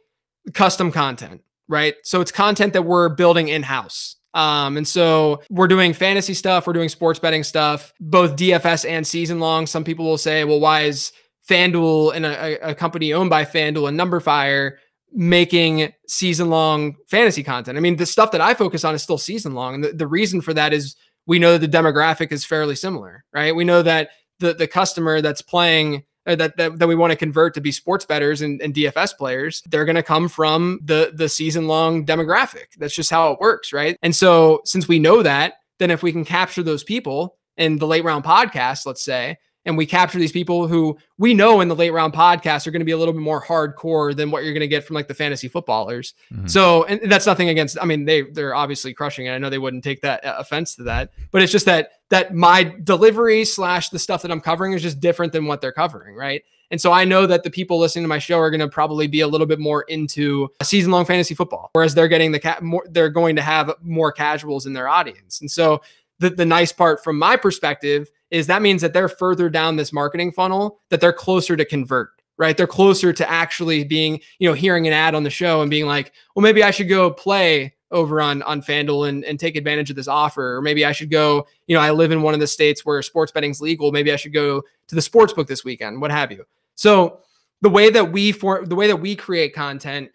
custom content, right? So it's content that we're building in house. Um, and so we're doing fantasy stuff, we're doing sports betting stuff, both DFS and season long. Some people will say, well, why is FanDuel and a, a company owned by FanDuel and NumberFire making season long fantasy content? I mean, the stuff that I focus on is still season long. And the, the reason for that is we know that the demographic is fairly similar, right? We know that the, the customer that's playing uh, that, that, that we want to convert to be sports betters and, and DFS players, they're going to come from the the season long demographic. That's just how it works, right? And so since we know that, then if we can capture those people in the late round podcast, let's say, and we capture these people who we know in the late round podcast are going to be a little bit more hardcore than what you're going to get from like the fantasy footballers. Mm-hmm. So, and that's nothing against. I mean, they they're obviously crushing it. I know they wouldn't take that uh, offense to that, but it's just that that my delivery slash the stuff that I'm covering is just different than what they're covering, right? And so I know that the people listening to my show are going to probably be a little bit more into season long fantasy football, whereas they're getting the cat more, they're going to have more casuals in their audience. And so the, the nice part from my perspective is that means that they're further down this marketing funnel, that they're closer to convert, right? They're closer to actually being, you know, hearing an ad on the show and being like, well, maybe I should go play over on on FanDuel and, and take advantage of this offer. Or maybe I should go, you know, I live in one of the states where sports betting's legal. Maybe I should go to the sports book this weekend, what have you. So the way that we for the way that we create content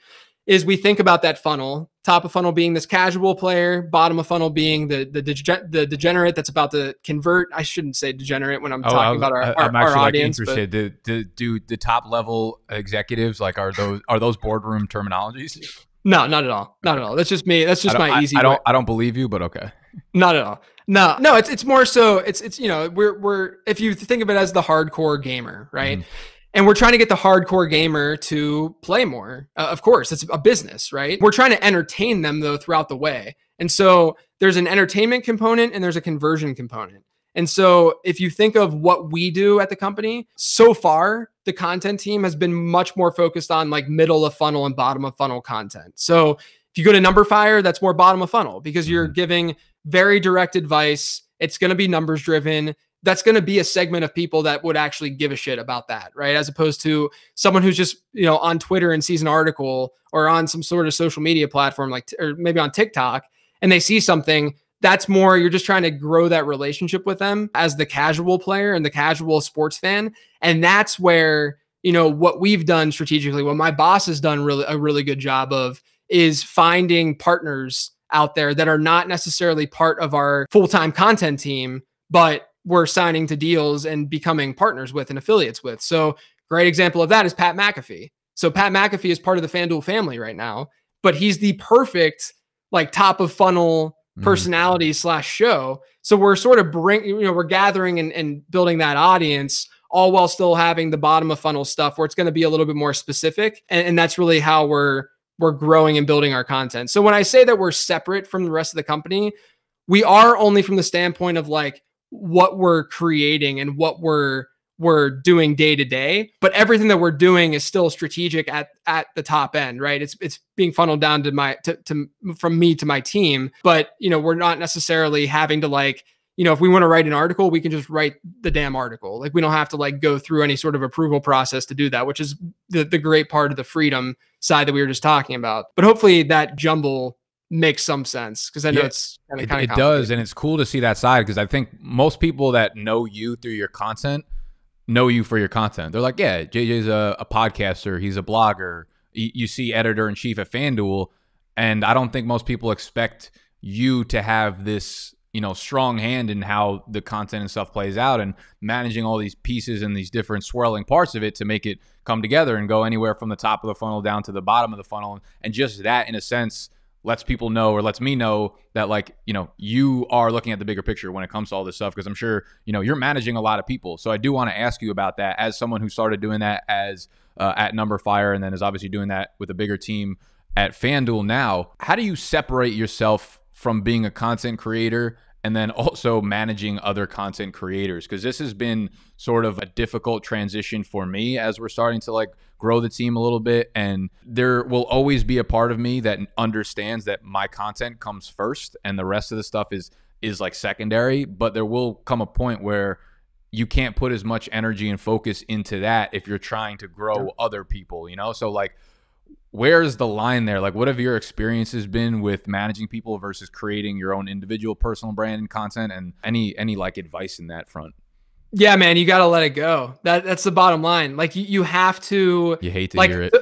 is we think about that funnel top of funnel being this casual player, bottom of funnel being the the, dege- the degenerate that's about to convert. I shouldn't say degenerate when I'm oh, talking about our, our, I'm actually our audience. Like interested. Do, do, do the top level executives like are those are those boardroom terminologies? No, not at all. Not at all. That's just me. That's just my easy. I, I don't. I don't believe you, but okay. Not at all. No, no. It's it's more so. It's it's you know we're we're if you think of it as the hardcore gamer, right? Mm and we're trying to get the hardcore gamer to play more. Uh, of course, it's a business, right? We're trying to entertain them though throughout the way. And so there's an entertainment component and there's a conversion component. And so if you think of what we do at the company, so far the content team has been much more focused on like middle of funnel and bottom of funnel content. So if you go to numberFire, that's more bottom of funnel because you're mm-hmm. giving very direct advice. It's going to be numbers driven that's going to be a segment of people that would actually give a shit about that, right? As opposed to someone who's just, you know, on Twitter and sees an article or on some sort of social media platform like or maybe on TikTok and they see something that's more you're just trying to grow that relationship with them as the casual player and the casual sports fan and that's where you know what we've done strategically what my boss has done really a really good job of is finding partners out there that are not necessarily part of our full-time content team but we're signing to deals and becoming partners with and affiliates with. So, great example of that is Pat McAfee. So, Pat McAfee is part of the FanDuel family right now, but he's the perfect, like, top of funnel mm. personality mm. slash show. So, we're sort of bring, you know, we're gathering and, and building that audience all while still having the bottom of funnel stuff where it's going to be a little bit more specific. And, and that's really how we're we're growing and building our content. So when I say that we're separate from the rest of the company, we are only from the standpoint of like what we're creating and what we're we're doing day to day but everything that we're doing is still strategic at at the top end right? It's it's being funneled down to my to, to from me to my team but you know we're not necessarily having to like you know if we want to write an article we can just write the damn article. Like we don't have to like go through any sort of approval process to do that which is the the great part of the freedom side that we were just talking about. But hopefully that jumble makes some sense because I know yeah, it's kind of it, it does, and it's cool to see that side because I think most people that know you through your content know you for your content. They're like, yeah, JJ's a, a podcaster, he's a blogger. You, you see editor in chief at FanDuel, and I don't think most people expect you to have this you know strong hand in how the content and stuff plays out and managing all these pieces and these different swirling parts of it to make it come together and go anywhere from the top of the funnel down to the bottom of the funnel and just that in a sense lets people know or lets me know that like you know you are looking at the bigger picture when it comes to all this stuff because i'm sure you know you're managing a lot of people. So i do want to ask you about that as someone who started doing that as uh, at numberfire and then is obviously doing that with a bigger team at fanduel now. How do you separate yourself from being a content creator and then also managing other content creators? Because this has been sort of a difficult transition for me as we're starting to like grow the team a little bit and there will always be a part of me that understands that my content comes first and the rest of the stuff is is like secondary but there will come a point where you can't put as much energy and focus into that if you're trying to grow other people you know so like where's the line there? Like, what have your experiences been with managing people versus creating your own individual personal brand and content, and any any like advice in that front? Yeah, man, you got to let it go. That that's the bottom line. Like, you, you have to. You hate to like, hear it.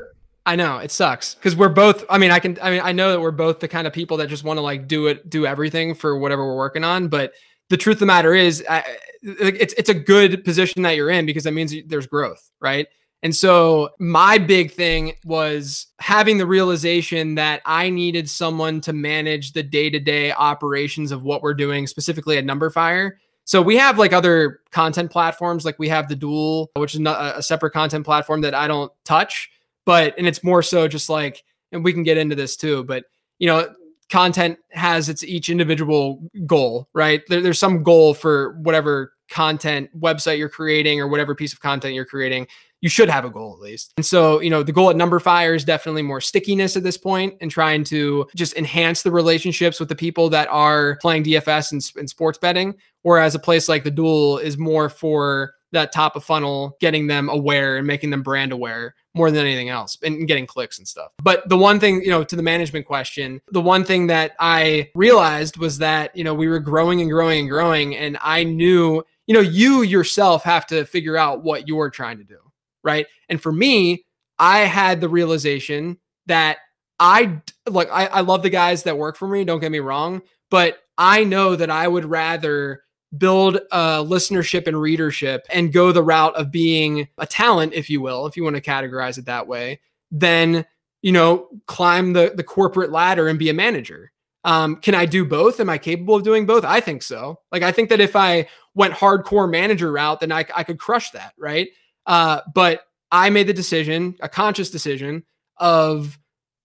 I know it sucks because we're both. I mean, I can. I mean, I know that we're both the kind of people that just want to like do it, do everything for whatever we're working on. But the truth of the matter is, I, it's it's a good position that you're in because that means there's growth, right? And so my big thing was having the realization that I needed someone to manage the day-to-day operations of what we're doing specifically at Numberfire. So we have like other content platforms, like we have the Duel, which is not a separate content platform that I don't touch, but and it's more so just like, and we can get into this too, but you know, content has its each individual goal, right? There, there's some goal for whatever content website you're creating or whatever piece of content you're creating you should have a goal at least. And so, you know, the goal at Numberfire is definitely more stickiness at this point and trying to just enhance the relationships with the people that are playing DFS and, and sports betting. Whereas a place like the Duel is more for that top of funnel, getting them aware and making them brand aware more than anything else and getting clicks and stuff. But the one thing, you know, to the management question, the one thing that I realized was that, you know, we were growing and growing and growing. And I knew, you know, you yourself have to figure out what you're trying to do right? And for me, I had the realization that I like I, I love the guys that work for me, don't get me wrong, but I know that I would rather build a listenership and readership and go the route of being a talent, if you will, if you want to categorize it that way, than you know, climb the the corporate ladder and be a manager. Um, can I do both? Am I capable of doing both? I think so. Like I think that if I went hardcore manager route, then I, I could crush that, right? Uh, but I made the decision, a conscious decision of,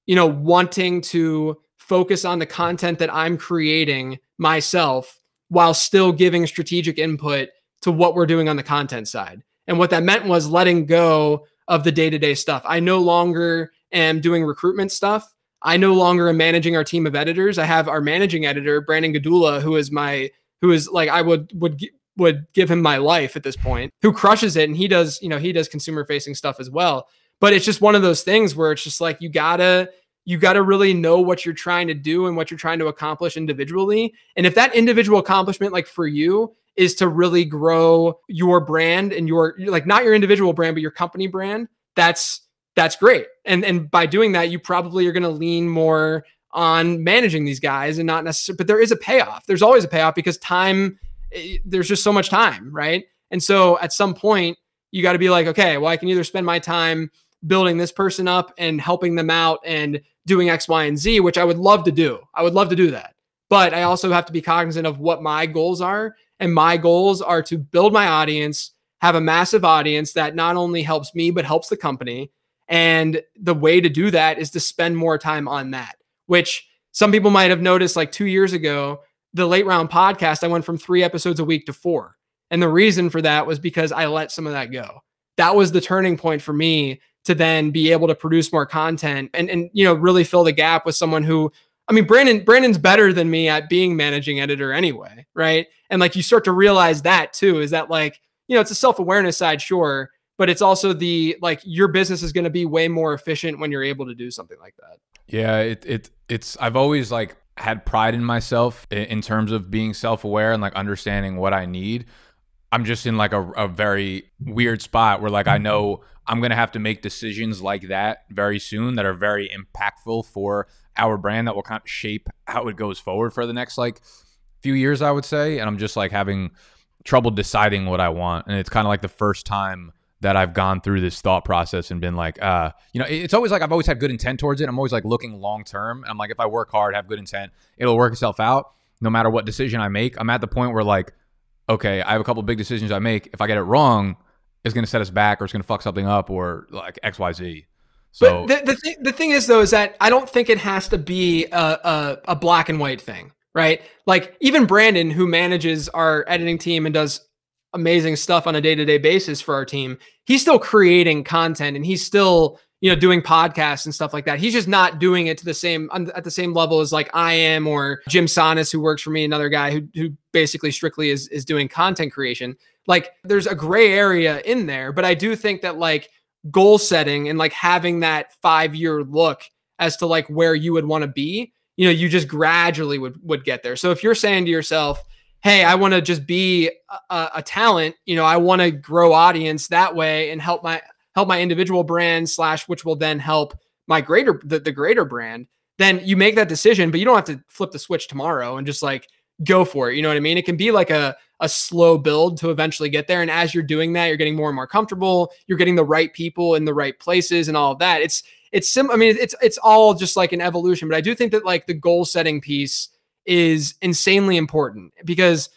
you know, wanting to focus on the content that I'm creating myself while still giving strategic input to what we're doing on the content side. And what that meant was letting go of the day to day stuff. I no longer am doing recruitment stuff. I no longer am managing our team of editors. I have our managing editor, Brandon Gdula, who is my who is like I would would would give him my life at this point, who crushes it. And he does, you know, he does consumer facing stuff as well. But it's just one of those things where it's just like you gotta, you gotta really know what you're trying to do and what you're trying to accomplish individually. And if that individual accomplishment, like for you, is to really grow your brand and your like not your individual brand, but your company brand, that's that's great. And and by doing that, you probably are gonna lean more on managing these guys and not necessarily, but there is a payoff. There's always a payoff because time Eh, it, there's just so much time, right? And so at some point, you got to be like, okay, well, I can either spend my time building this person up and helping them out and doing X, Y, and Z, which I would love to do. I would love to do that. But I also have to be cognizant of what my goals are. And my goals are to build my audience, have a massive audience that not only helps me, but helps the company. And the way to do that is to spend more time on that, which some people might have noticed like two years ago, the late round podcast, I went from three episodes a week to four. And the reason for that was because I let some of that go. That was the turning point for me to then be able to produce more content and, and you know, really fill the gap with someone who I mean, Brandon, Brandon's better than me at being managing editor anyway, right? And like you start to realize that too, is that like, you know, it's a self-awareness side, sure, but it's also the like your business is going to be way more efficient when you're able to do something like that. Yeah, it it it's I've always like had pride in myself in terms of being self-aware and like understanding what I need. I'm just in like a, a very weird spot where like I know I'm gonna have to make decisions like that very soon that are very impactful for our brand that will kind of shape how it goes forward for the next like few years, I would say. And I'm just like having trouble deciding what I want. And it's kind of like the first time that I've gone through this thought process and been like, uh, you know, it's always like I've always had good intent towards it. I'm always like looking long term. I'm like, if I work hard, have good intent, it'll work itself out no matter what decision I make. I'm at the point where like, okay, I have a couple big decisions I make. If I get it wrong, it's going to set us back or it's going to fuck something up or like X, Y, Z. So, but the the, th- the thing is though is that I don't think it has to be a, a, a black and white thing, right? Like even Brandon, who manages our editing team and does amazing stuff on a day to day basis for our team, he's still creating content and he's still you know doing podcasts and stuff like that. He's just not doing it to the same at the same level as like I am or Jim Sannes, who works for me, another guy who who basically strictly is is doing content creation. Like there's a gray area in there, but I do think that like goal setting and like having that five year look as to like where you would want to be, you know, you just gradually would would get there. So if you're saying to yourself, "Hey, I want to just be a, a talent," you know, I want to grow audience that way and help my help my individual brand slash, which will then help my greater the, the greater brand. Then you make that decision, but you don't have to flip the switch tomorrow and just like go for it. You know what I mean? It can be like a a slow build to eventually get there. And as you're doing that, you're getting more and more comfortable. You're getting the right people in the right places and all of that. It's it's sim. I mean, it's it's all just like an evolution. But I do think that like the goal setting piece is insanely important because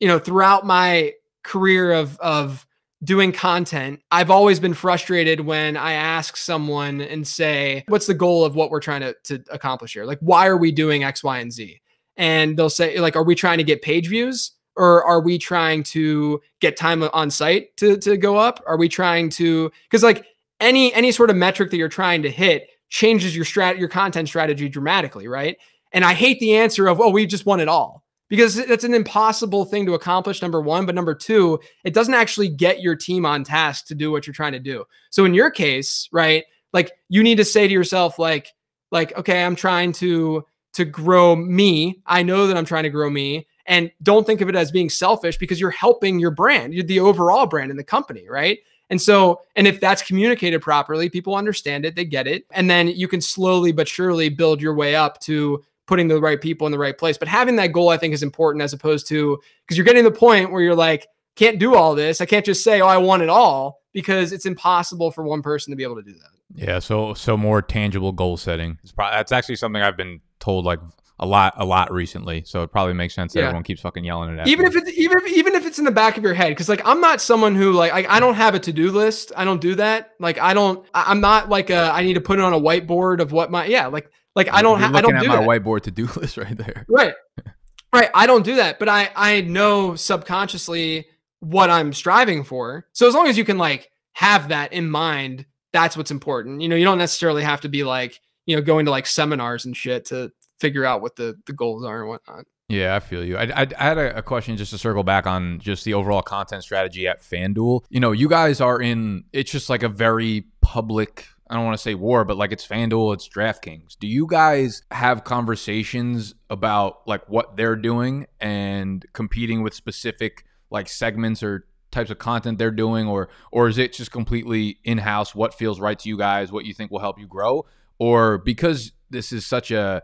you know throughout my career of of doing content, I've always been frustrated when I ask someone and say, "What's the goal of what we're trying to to accomplish here? Like, why are we doing X, Y, and Z?" And they'll say, "Like, are we trying to get page views?" or are we trying to get time on site to to go up? Are we trying to because like any any sort of metric that you're trying to hit changes your strat your content strategy dramatically, right? And I hate the answer of oh we just won it all because that's an impossible thing to accomplish number 1, but number 2, it doesn't actually get your team on task to do what you're trying to do. So in your case, right? Like you need to say to yourself like like okay, I'm trying to to grow me. I know that I'm trying to grow me and don't think of it as being selfish because you're helping your brand, you're the overall brand in the company, right? And so, and if that's communicated properly, people understand it, they get it. And then you can slowly but surely build your way up to putting the right people in the right place. But having that goal, I think, is important as opposed to because you're getting to the point where you're like, can't do all this. I can't just say, oh, I want it all because it's impossible for one person to be able to do that. Yeah. So, so more tangible goal setting. It's probably, that's actually something I've been told like a lot a lot recently. So it probably makes sense that yeah. everyone keeps fucking yelling it at. Even if it's even if, even if it's in the back of your head, because like I'm not someone who like I, I don't have a to do list. I don't do that. Like I don't. I, am not like a, I need to put it on a whiteboard of what my yeah like like I don't have I don't at do my that. whiteboard to do list right there. Right, right. I don't do that, but I I know subconsciously what I'm striving for. So as long as you can like have that in mind, that's what's important. You know, you don't necessarily have to be like you know going to like seminars and shit to figure out what the the goals are and whatnot. Yeah, I feel you. I, I, I, had a, a, question just to circle back on just the overall content strategy at FanDuel. You know, you guys are in, it's just like a very public, I don't want to say war, but like it's FanDuel, it's DraftKings. Do you guys have conversations about like what they're doing and competing with specific like segments or types of content they're doing? Or or is it just completely in-house what feels right to you guys what you think will help you grow? Or because this is such a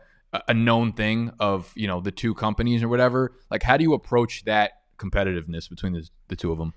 a known thing of you know the two companies or whatever like how do you approach that competitiveness between the, the two of them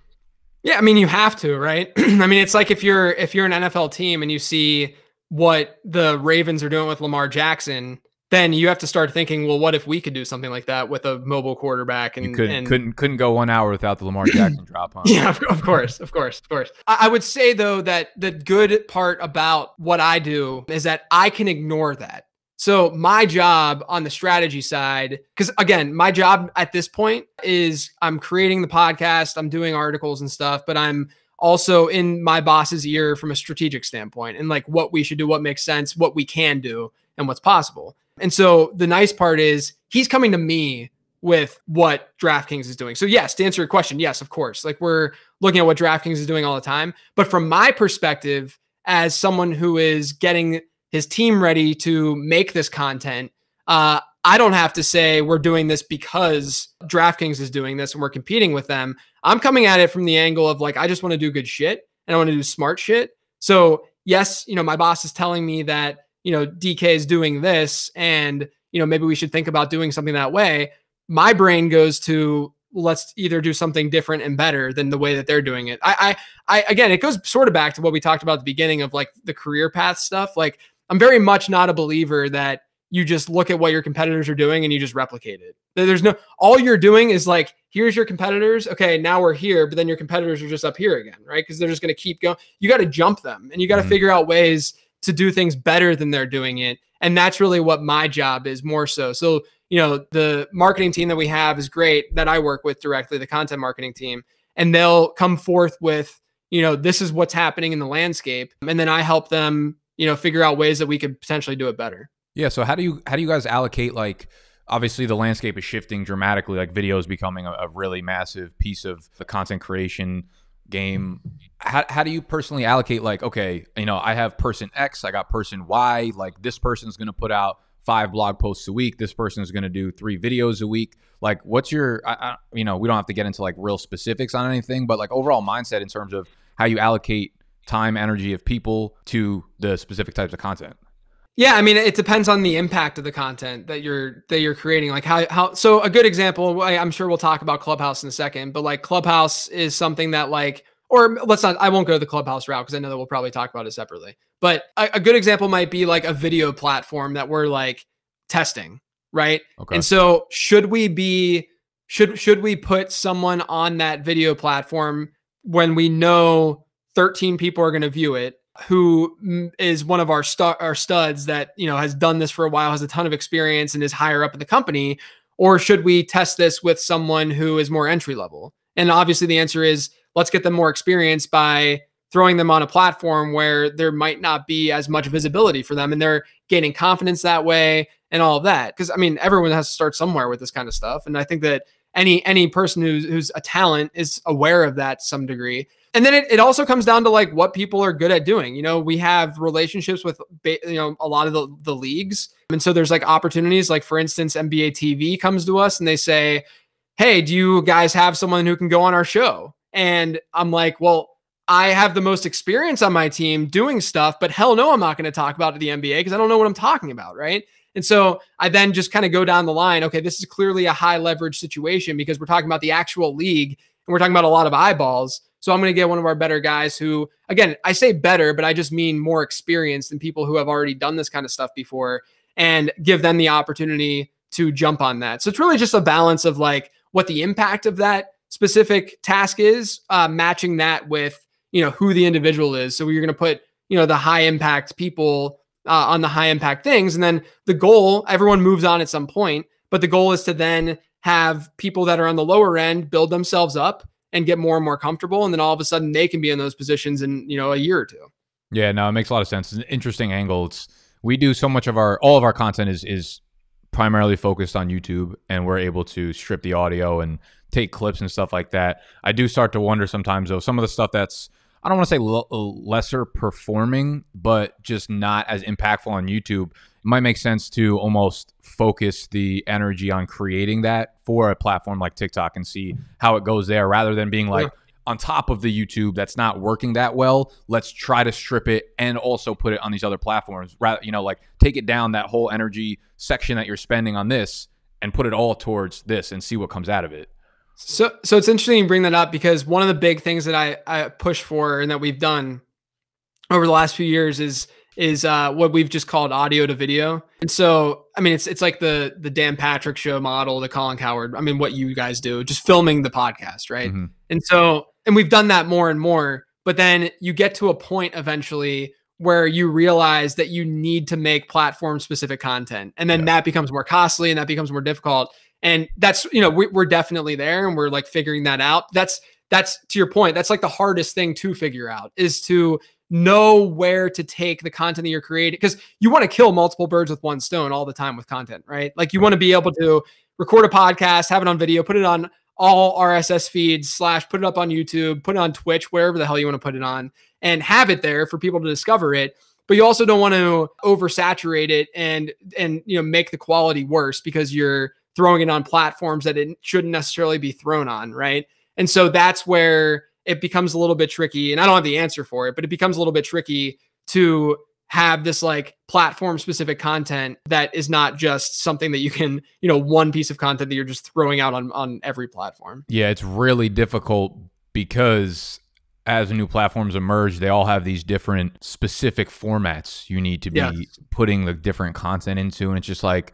yeah i mean you have to right i mean it's like if you're if you're an nfl team and you see what the ravens are doing with lamar jackson then you have to start thinking, well, what if we could do something like that with a mobile quarterback? And you couldn't and, couldn't couldn't go one hour without the Lamar Jackson drop. Huh? Yeah, of, of, course, of course, of course. I, I would say though that the good part about what I do is that I can ignore that. So my job on the strategy side, because again, my job at this point is I'm creating the podcast, I'm doing articles and stuff, but I'm also in my boss's ear from a strategic standpoint and like what we should do, what makes sense, what we can do, and what's possible. And so the nice part is he's coming to me with what DraftKings is doing. So yes, to answer your question, yes, of course. Like we're looking at what DraftKings is doing all the time, but from my perspective as someone who is getting his team ready to make this content, uh, I don't have to say we're doing this because DraftKings is doing this and we're competing with them. I'm coming at it from the angle of like I just want to do good shit and I want to do smart shit. So, yes, you know, my boss is telling me that, you know, DK is doing this and, you know, maybe we should think about doing something that way. My brain goes to let's either do something different and better than the way that they're doing it. I I I again, it goes sort of back to what we talked about at the beginning of like the career path stuff. Like I'm very much not a believer that you just look at what your competitors are doing and you just replicate it. There's no all you're doing is like here's your competitors. Okay, now we're here, but then your competitors are just up here again, right? Because they're just going to keep going. You got to jump them and you got to mm-hmm. figure out ways to do things better than they're doing it. And that's really what my job is more so. So, you know, the marketing team that we have is great that I work with directly, the content marketing team, and they'll come forth with, you know, this is what's happening in the landscape. And then I help them, you know, figure out ways that we could potentially do it better. Yeah. So how do you how do you guys allocate like obviously the landscape is shifting dramatically. Like video is becoming a, a, really massive piece of the content creation game. How, how do you personally allocate like, okay, you know, I have person X, I got person Y, like this person's to put out five blog posts a week. This person is going to do three videos a week. Like what's your, I, I, you know, we don't have to get into like real specifics on anything, but like overall mindset in terms of how you allocate time, energy of people to the specific types of content. Yeah, I mean, it depends on the impact of the content that you're that you're creating. Like how how so a good example. I'm sure we'll talk about Clubhouse in a second, but like Clubhouse is something that like, or let's not. I won't go the Clubhouse route because I know that we'll probably talk about it separately. But a, a good example might be like a video platform that we're like testing, right? Okay. And so should we be should should we put someone on that video platform when we know 13 people are going to view it who is one of our star our studs that you know has done this for a while, has a ton of experience, and is higher up in the company, or should we test this with someone who is more entry level? And obviously, the answer is let's get them more experience by throwing them on a platform where there might not be as much visibility for them, and they're gaining confidence that way and all of that. Because I mean, everyone has to start somewhere with this kind of stuff, and I think that any any person who's who's a talent is aware of that to some degree and then it, it also comes down to like what people are good at doing you know we have relationships with you know a lot of the, the leagues and so there's like opportunities like for instance nba tv comes to us and they say hey do you guys have someone who can go on our show and i'm like well i have the most experience on my team doing stuff but hell no i'm not going to talk about the nba because i don't know what i'm talking about right and so I then just kind of go down the line. Okay, this is clearly a high leverage situation because we're talking about the actual league and we're talking about a lot of eyeballs. So I'm going to get one of our better guys who, again, I say better, but I just mean more experienced than people who have already done this kind of stuff before and give them the opportunity to jump on that. So it's really just a balance of like what the impact of that specific task is, uh, matching that with, you know, who the individual is. So you're going to put, you know, the high impact people uh, on the high impact things. And then the goal, everyone moves on at some point, but the goal is to then have people that are on the lower end build themselves up and get more and more comfortable. And then all of a sudden they can be in those positions in, you know, a year or two. Yeah, no, it makes a lot of sense. It's an interesting angle. It's we do so much of our all of our content is is primarily focused on YouTube and we're able to strip the audio and take clips and stuff like that. I do start to wonder sometimes though some of the stuff that's I don't want to say l- uh, lesser performing, but just not as impactful on YouTube. It might make sense to almost focus the energy on creating that for a platform like TikTok and see how it goes there rather than being like, yeah. on top of the YouTube that's not working that well, let's try to strip it and also put it on these other platforms. Rather, you know, like take it down that whole energy section that you're spending on this and put it all towards this and see what comes out of it. So, so it's interesting you bring that up because one of the big things that I, I push for and that we've done over the last few years is is uh, what we've just called audio to video. And so, I mean, it's it's like the the Dan Patrick show model, the Colin Cowherd. I mean, what you guys do, just filming the podcast, right? Mm-hmm. And so, and we've done that more and more. But then you get to a point eventually where you realize that you need to make platform specific content, and then yeah. that becomes more costly and that becomes more difficult. And that's you know we, we're definitely there, and we're like figuring that out. That's that's to your point. That's like the hardest thing to figure out is to know where to take the content that you're creating because you want to kill multiple birds with one stone all the time with content, right? Like you want to be able to record a podcast, have it on video, put it on all RSS feeds, slash, put it up on YouTube, put it on Twitch, wherever the hell you want to put it on, and have it there for people to discover it. But you also don't want to oversaturate it and and you know make the quality worse because you're throwing it on platforms that it shouldn't necessarily be thrown on, right? And so that's where it becomes a little bit tricky. And I don't have the answer for it, but it becomes a little bit tricky to have this like platform specific content that is not just something that you can, you know, one piece of content that you're just throwing out on on every platform. Yeah, it's really difficult because as new platforms emerge, they all have these different specific formats you need to be yes. putting the different content into and it's just like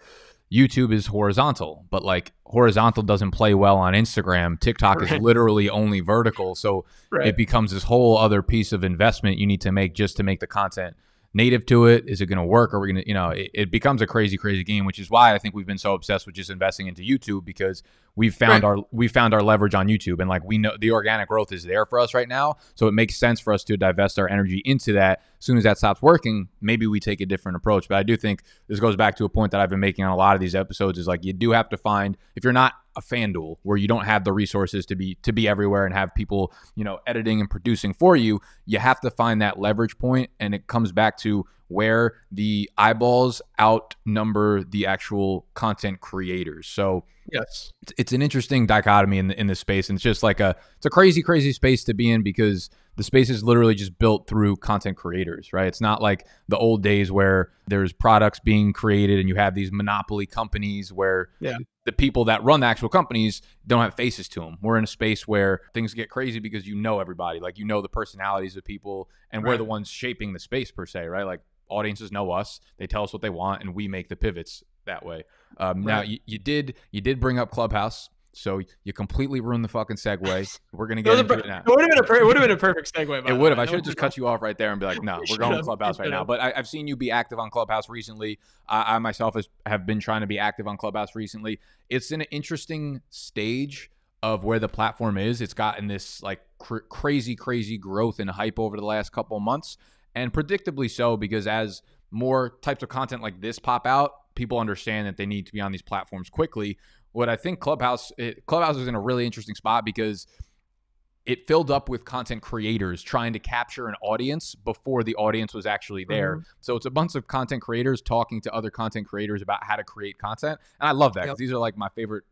YouTube is horizontal, but like horizontal doesn't play well on Instagram. TikTok right. is literally only vertical. So right. it becomes this whole other piece of investment you need to make just to make the content native to it? Is it going to work? Are we going to, you know, it, it, becomes a crazy, crazy game, which is why I think we've been so obsessed with just investing into YouTube because we've found right. our we found our leverage on YouTube, and like we know the organic growth is there for us right now, so it makes sense for us to divest our energy into that. As soon as that stops working, maybe we take a different approach. But I do think this goes back to a point that I've been making on a lot of these episodes: is like you do have to find if you're not a FanDuel where you don't have the resources to be to be everywhere and have people, you know, editing and producing for you, you have to find that leverage point and it comes back to where the eyeballs outnumber the actual content creators. So yes, it's, it's an interesting dichotomy in the, in this space, and it's just like a it's a crazy, crazy space to be in because the space is literally just built through content creators, right? It's not like the old days where there's products being created and you have these monopoly companies where yeah. The people that run the actual companies don't have faces to them. We're in a space where things get crazy because you know everybody, like you know the personalities of people, and right. we're the ones shaping the space per se, right? Like audiences know us, they tell us what they want, and we make the pivots that way. Um, right. Now you, you did you did bring up Clubhouse. So you completely ruined the fucking segue. We're gonna get into it now. It would have been a per- it would have been a perfect segue. It would have. I should have just cut you off right there and be like, "No, we're going to Clubhouse right now." But I, have seen you be active on Clubhouse recently. I, I myself has, have been trying to be active on Clubhouse recently. It's an interesting stage of where the platform is. It's gotten this like cr- crazy, crazy growth and hype over the last couple months, and predictably so because as more types of content like this pop out, people understand that they need to be on these platforms quickly what I think Clubhouse it, Clubhouse is in a really interesting spot because it filled up with content creators trying to capture an audience before the audience was actually there. Mm-hmm. So it's a bunch of content creators talking to other content creators about how to create content, and I love that because yep. these are like my favorite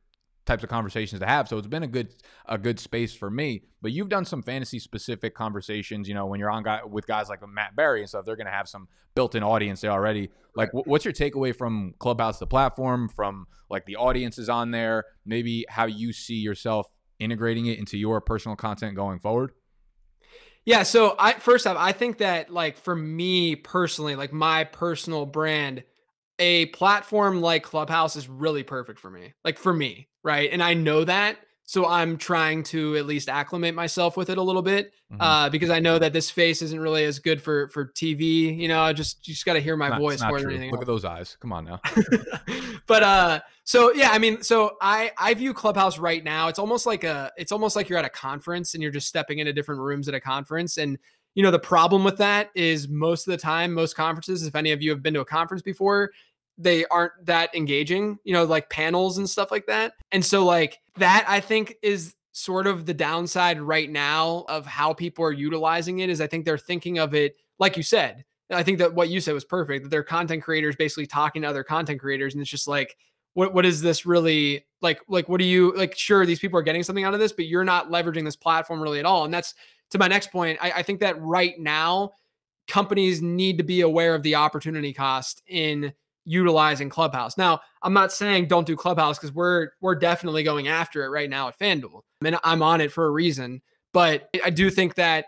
types of conversations to have. So it's been a good a good space for me. But you've done some fantasy specific conversations. You know, when you're on guy, with guys like Matt Berry and stuff, they're going to have some built-in audience there already. Like, what's your takeaway from Clubhouse, the platform, from like the audiences on there? Maybe how you see yourself integrating it into your personal content going forward. Yeah, so I first off, I think that like for me personally, like my personal brand, a platform like Clubhouse is really perfect for me. Like for me, right? And I know that. So I'm trying to at least acclimate myself with it a little bit mm-hmm. uh, because I know that this face isn't really as good for for TV. You know, I just you just got to hear my not, voice more true. than anything. Look else. at those eyes. Come on now. but uh, so yeah, I mean, so I I view Clubhouse right now. It's almost like a it's almost like you're at a conference and you're just stepping into different rooms at a conference and you know the problem with that is most of the time most conferences if any of you have been to a conference before they aren't that engaging, you know, like panels and stuff like that. And so, like, that I think is sort of the downside right now of how people are utilizing it is I think they're thinking of it, like you said. I think that what you said was perfect that they're content creators basically talking to other content creators. And it's just like, what, what is this really like? Like, what do you like? Sure, these people are getting something out of this, but you're not leveraging this platform really at all. And that's to my next point. I, I think that right now, companies need to be aware of the opportunity cost in utilizing Clubhouse. Now, I'm not saying don't do Clubhouse because we're we're definitely going after it right now at FanDuel. I mean, I'm on it for a reason, but I do think that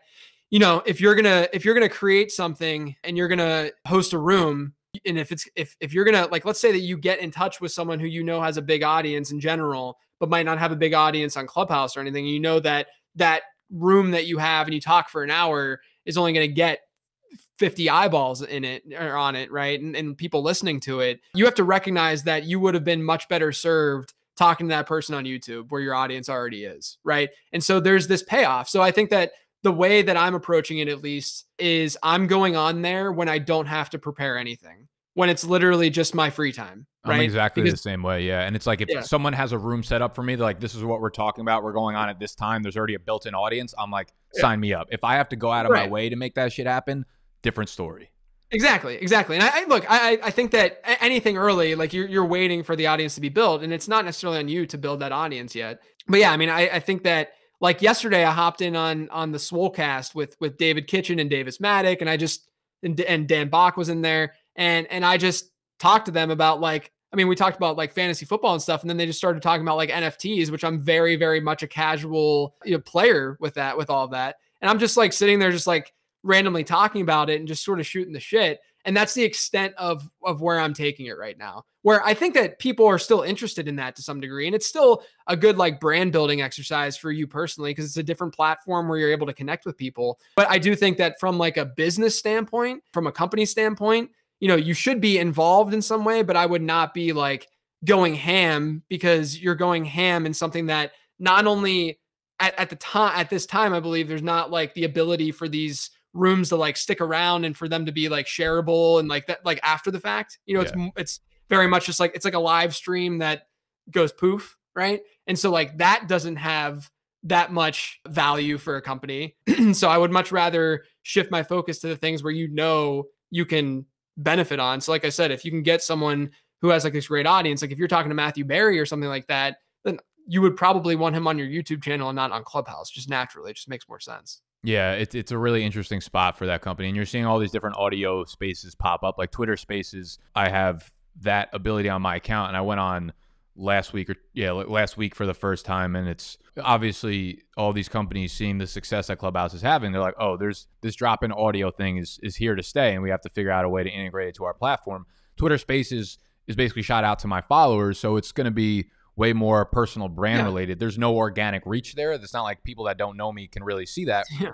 you know, if you're gonna if you're gonna create something and you're gonna host a room, and if it's if if you're gonna like let's say that you get in touch with someone who you know has a big audience in general but might not have a big audience on clubhouse or anything you know that that room that you have and you talk for an hour is only going to get 50 eyeballs in it or on it right and, and people listening to it you have to recognize that you would have been much better served talking to that person on youtube where your audience already is right and so there's this payoff so i think that the way that I'm approaching it, at least, is I'm going on there when I don't have to prepare anything, when it's literally just my free time. Right? I'm exactly because, the same way. Yeah. And it's like if yeah. someone has a room set up for me, they're like, this is what we're talking about. We're going on at this time. There's already a built in audience. I'm like, sign yeah. me up. If I have to go out of right. my way to make that shit happen, different story. Exactly, exactly. And I, I look, I, I think that anything early, like you're, you're waiting for the audience to be built, and it's not necessarily on you to build that audience yet. But yeah, I mean, I, I think that like yesterday I hopped in on on the Swolecast with with David Kitchen and Davis Mattek, and I just and, and Dan Bach was in there, and and I just talked to them about like I mean we talked about like fantasy football and stuff, and then they just started talking about like NFTs, which I'm very very much a casual you know, player with that with all of that, and I'm just like sitting there just like randomly talking about it and just sort of shooting the shit and that's the extent of of where I'm taking it right now. Where I think that people are still interested in that to some degree, and it's still a good like brand building exercise for you personally because it's a different platform where you're able to connect with people. But I do think that from like a business standpoint, from a company standpoint, you know, you should be involved in some way, but I would not be like going ham because you're going ham in something that not only at, at the time at this time, I believe there's not like the ability for these rooms to like stick around and for them to be like shareable and like that like after the fact you know it's yeah. it's very much just like it's like a live stream that goes poof right? And so like that doesn't have that much value for a company. So i would much rather shift my focus to the things where you know you can benefit on. So like i said if you can get someone who has like this great audience like if you're talking to matthew berry or something like that then you would probably want him on your youtube channel and not on clubhouse just naturally. It just makes more sense yeah, it's it's a really interesting spot for that company, and you're seeing all these different audio spaces pop up, like Twitter Spaces. I have that ability on my account, and I went on last week or yeah last week for the first time, and it's obviously all these companies seeing the success that Clubhouse is having. They're like, oh, there's this drop in audio thing is is here to stay, and we have to figure out a way to integrate it to our platform. Twitter Spaces is basically shot out to my followers, so it's going to be way more personal brand yeah. related. There's no organic reach there. It's not like people that don't know me can really see that. Yeah.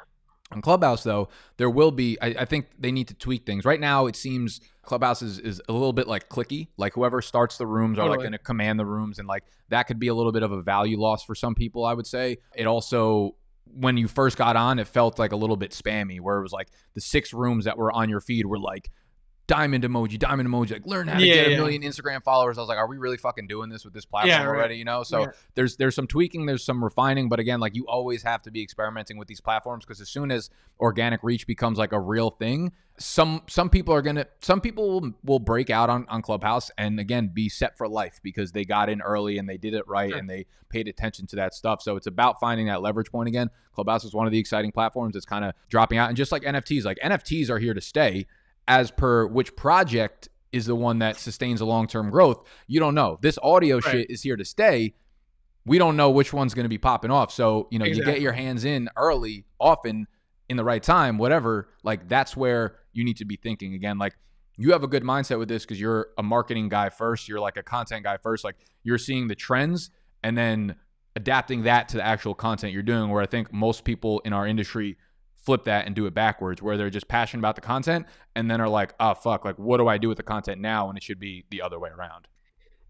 On Clubhouse, though, there will be. I, I, think they need to tweak things. Right now, it seems Clubhouse is, is a little bit like clicky. Like whoever starts the rooms totally. are like going to command the rooms, and like that could be a little bit of a value loss for some people. I would say it also when you first got on, it felt like a little bit spammy, where it was like the six rooms that were on your feed were like diamond emoji, diamond emoji, like learn how to yeah, get a million Instagram followers. I was like, are we really fucking doing this with this platform yeah, already? You know, so there's there's some tweaking, there's some refining, but again, like you always have to be experimenting with these platforms because as soon as organic reach becomes like a real thing, some some people are gonna some people will, will break out on, on Clubhouse and again be set for life because they got in early and they did it right sure. and they paid attention to that stuff. So it's about finding that leverage point again. Clubhouse is one of the exciting platforms that's kind of dropping out. And just like NFTs, like NFTs are here to stay as per which project is the one that sustains a long term growth. You don't know. This audio right. shit is here to stay. We don't know which one's going to be popping off. So, you know, exactly. you get your hands in early, often in the right time, whatever. Like, that's where you need to be thinking again. Like, you have a good mindset with this because you're a marketing guy first. You're like a content guy first. Like, you're seeing the trends and then adapting that to the actual content you're doing. Where I think most people in our industry, flip that and do it backwards where they're just passionate about the content and then are like oh fuck like what do i do with the content now and it should be the other way around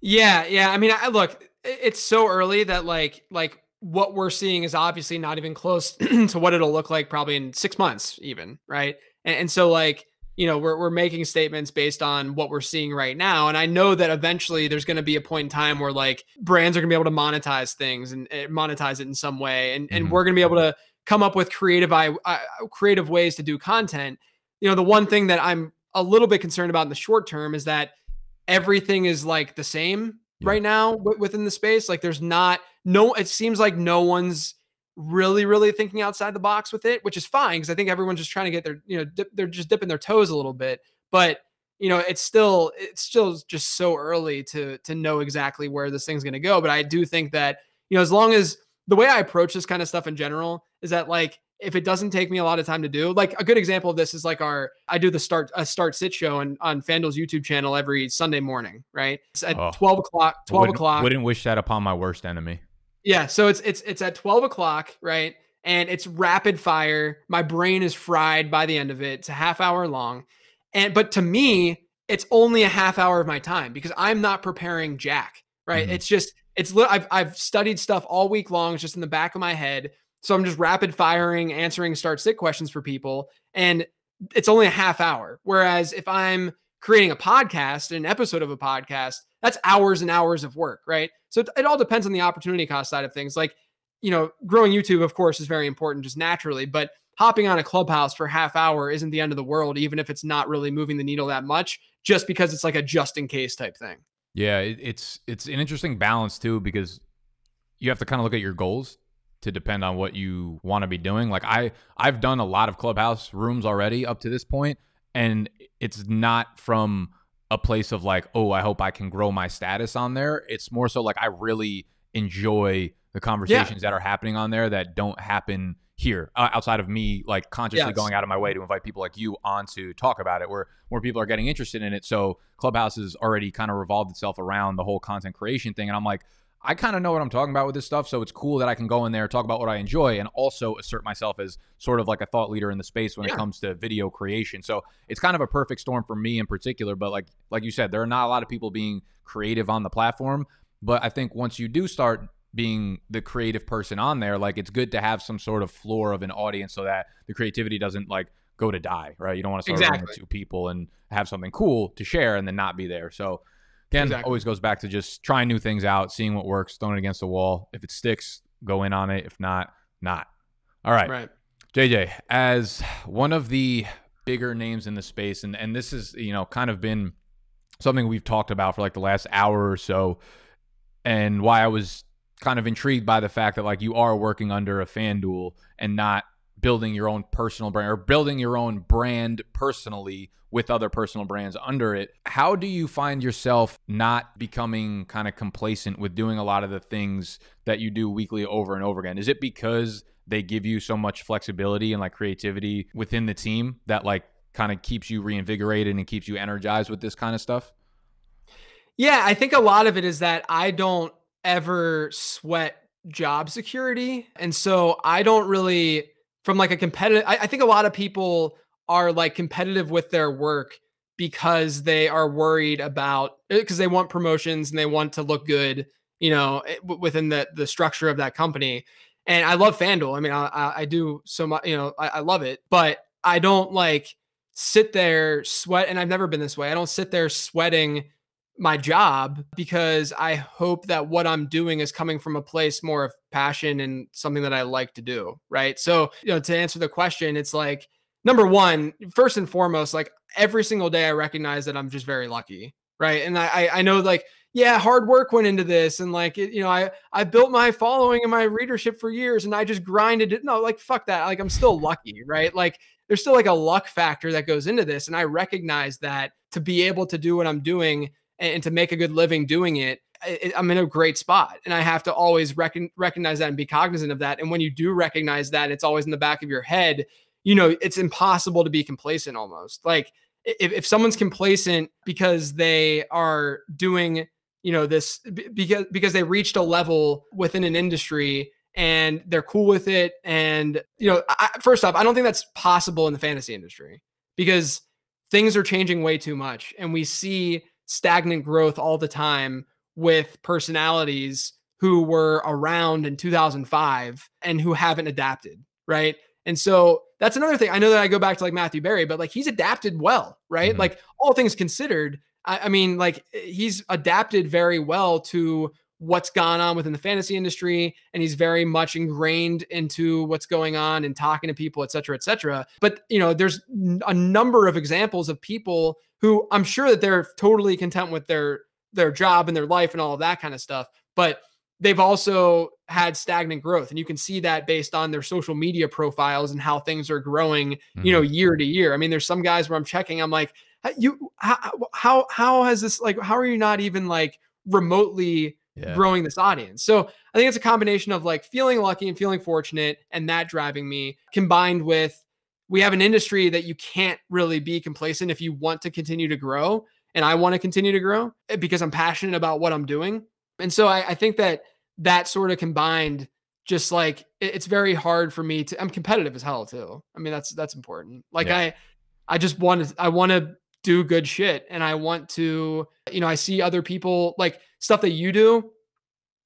yeah yeah i mean i look it's so early that like like what we're seeing is obviously not even close to what it'll look like probably in six months even right and, and so like you know we're, we're making statements based on what we're seeing right now and i know that eventually there's going to be a point in time where like brands are going to be able to monetize things and, and monetize it in some way and, and mm-hmm. we're going to be able to come up with creative uh, creative ways to do content. You know, the one thing that I'm a little bit concerned about in the short term is that everything is like the same yeah. right now within the space. Like there's not no it seems like no one's really really thinking outside the box with it, which is fine because I think everyone's just trying to get their, you know, dip, they're just dipping their toes a little bit. But you know, it's still it's still just so early to to know exactly where this thing's going to go, but I do think that, you know, as long as the way I approach this kind of stuff in general is that like if it doesn't take me a lot of time to do, like a good example of this is like our I do the start a start sit show on on FanDuel's YouTube channel every Sunday morning, right? It's at oh, 12 o'clock, 12 wouldn't, o'clock. Wouldn't wish that upon my worst enemy. Yeah. So it's it's it's at 12 o'clock, right? And it's rapid fire. My brain is fried by the end of it. It's a half hour long. And but to me, it's only a half hour of my time because I'm not preparing Jack, right? Mm-hmm. It's just it's I've I've studied stuff all week long, it's just in the back of my head. So I'm just rapid firing, answering start sit questions for people. And it's only a half hour. Whereas if I'm creating a podcast, an episode of a podcast, that's hours and hours of work, right? So it, it all depends on the opportunity cost side of things. Like, you know, growing YouTube, of course, is very important just naturally, but hopping on a clubhouse for half hour isn't the end of the world, even if it's not really moving the needle that much, just because it's like a just in case type thing. Yeah, it, it's it's an interesting balance too because you have to kind of look at your goals to depend on what you want to be doing. Like I I've done a lot of clubhouse rooms already up to this point and it's not from a place of like, "Oh, I hope I can grow my status on there." It's more so like I really enjoy the conversations yeah. that are happening on there that don't happen here uh, outside of me like consciously yes. going out of my way to invite people like you on to talk about it where more people are getting interested in it so clubhouse has already kind of revolved itself around the whole content creation thing and i'm like I kind of know what I'm talking about with this stuff, so it's cool that I can go in there, talk about what I enjoy, and also assert myself as sort of like a thought leader in the space when yeah. it comes to video creation. So it's kind of a perfect storm for me in particular. But like like you said, there are not a lot of people being creative on the platform. But I think once you do start being the creative person on there, like it's good to have some sort of floor of an audience so that the creativity doesn't like go to die, right? You don't want to start exactly. with two people and have something cool to share and then not be there. So Again, exactly. always goes back to just trying new things out, seeing what works, throwing it against the wall. If it sticks, go in on it. If not, not. All right. Right. JJ, as one of the bigger names in the space, and, and this is, you know, kind of been something we've talked about for like the last hour or so, and why I was kind of intrigued by the fact that like you are working under a FanDuel and not building your own personal brand or building your own brand personally with other personal brands under it. How do you find yourself not becoming kind of complacent with doing a lot of the things that you do weekly over and over again? Is it because they give you so much flexibility and like creativity within the team that like kind of keeps you reinvigorated and keeps you energized with this kind of stuff? Yeah, I think a lot of it is that I don't ever sweat job security. And so I don't really from like a competitive I, I think a lot of people are like competitive with their work because they are worried about because eh, they want promotions and they want to look good, you know, eh, within the the structure of that company. And I love FanDuel. I mean, I, I do so much, you know, I, I love it, but I don't like sit there sweat. And I've never been this way. I don't sit there sweating my job because I hope that what I'm doing is coming from a place more of passion and something that I like to do. Right. So, you know, to answer the question, it's like, number one, first and foremost, like every single day I recognize that I'm just very lucky. Right. And I, I know like, yeah, hard work went into this. And like, it, you know, I, I built my following and my readership for years and I just grinded it. No, like, fuck that. Like, I'm still lucky. Right. Like, there's still like a luck factor that goes into this. And I recognize that to be able to do what I'm doing and, to make a good living doing it, I, I'm in a great spot. And I have to always rec- recognize that and be cognizant of that. And when you do recognize that, it's always in the back of your head. You know, it's impossible to be complacent almost. Like if, if someone's complacent because they are doing, you know, this because because they reached a level within an industry and they're cool with it. And, you know, I, first off, I don't think that's possible in the fantasy industry because things are changing way too much. And we see stagnant growth all the time with personalities who were around in 2005 and who haven't adapted, right? And so that's another thing. I know that I go back to like Matthew Berry, but like he's adapted well, right? Mm-hmm. Like all things considered, I, I mean, like he's adapted very well to what's gone on within the fantasy industry and he's very much ingrained into what's going on and talking to people et cetera et cetera but you know there's a number of examples of people who i'm sure that they're totally content with their their job and their life and all of that kind of stuff but they've also had stagnant growth and you can see that based on their social media profiles and how things are growing mm-hmm. you know mm-hmm. year to year i mean there's some guys where i'm checking i'm like you how how, how has this like how are you not even like remotely yeah. growing this audience. So I think it's a combination of like feeling lucky and feeling fortunate and that driving me combined with we have an industry that you can't really be complacent if you want to continue to grow. And I want to continue to grow eh, because I'm passionate about what I'm doing. And so I, I think that that sort of combined just like it's very hard for me to I'm competitive as hell too. I mean that's that's important. Like yeah. I I just want to I want to do good shit and I want to you know I see other people like stuff that you do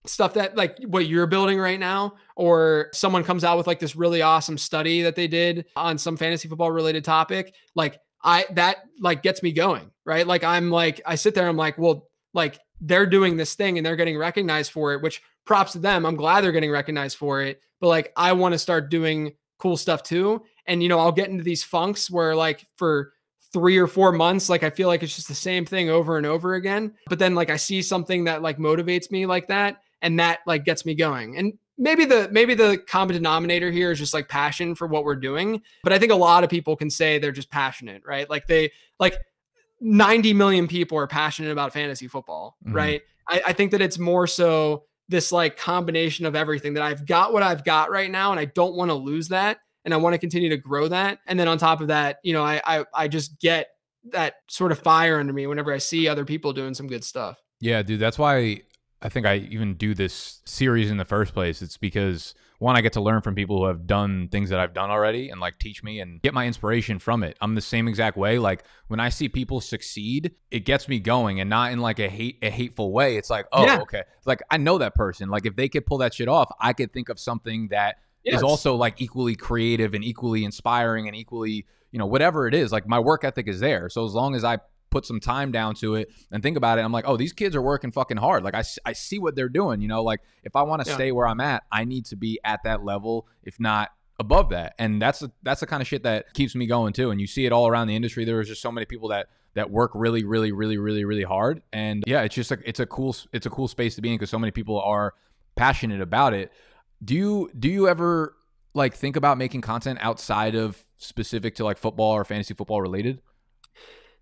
stuff that like what you're building right now or someone comes out with like this really awesome study that they did on some fantasy football related topic like I that like gets me going right? Like I'm like I sit there I'm like well like they're doing this thing and they're getting recognized for it which props to them I'm glad they're getting recognized for it but like I want to start doing cool stuff too and you know I'll get into these funks where like for three or four months like i feel like it's just the same thing over and over again but then like i see something that like motivates me like that and that like gets me going. And maybe the maybe the common denominator here is just like passion for what we're doing, but I think a lot of people can say they're just passionate, right? Like they like 90 million people are passionate about fantasy football, mm-hmm. right? I, I think that it's more so this like combination of everything that I've got what I've got right now, and I don't want to lose that, and I want to continue to grow that. And then on top of that, you know, I I, I just get that sort of fire under me whenever I see other people doing some good stuff. Yeah, dude, that's why I think I even do this series in the first place. It's because one, I get to learn from people who have done things that I've done already and like teach me and get my inspiration from it. I'm the same exact way. Like when I see people succeed, it gets me going and not in like a hate a hateful way. It's like, oh, yeah. okay. Like I know that person. Like if they could pull that shit off, I could think of something that yes. is also like equally creative and equally inspiring and equally, you know, whatever it is. Like my work ethic is there. So as long as I put some time down to it and think about it, I'm like, oh, these kids are working fucking hard. Like I, I see what they're doing. You know, like if I want to yeah. stay where I'm at, I need to be at that level, if not above that. And that's a, that's the kind of shit that keeps me going too. And you see it all around the industry. There is just so many people that that work really, really, really, really, really hard. And yeah, it's just like it's a cool it's a cool space to be in because so many people are passionate about it. Do you do you ever like think about making content outside of specific to like football or fantasy football related?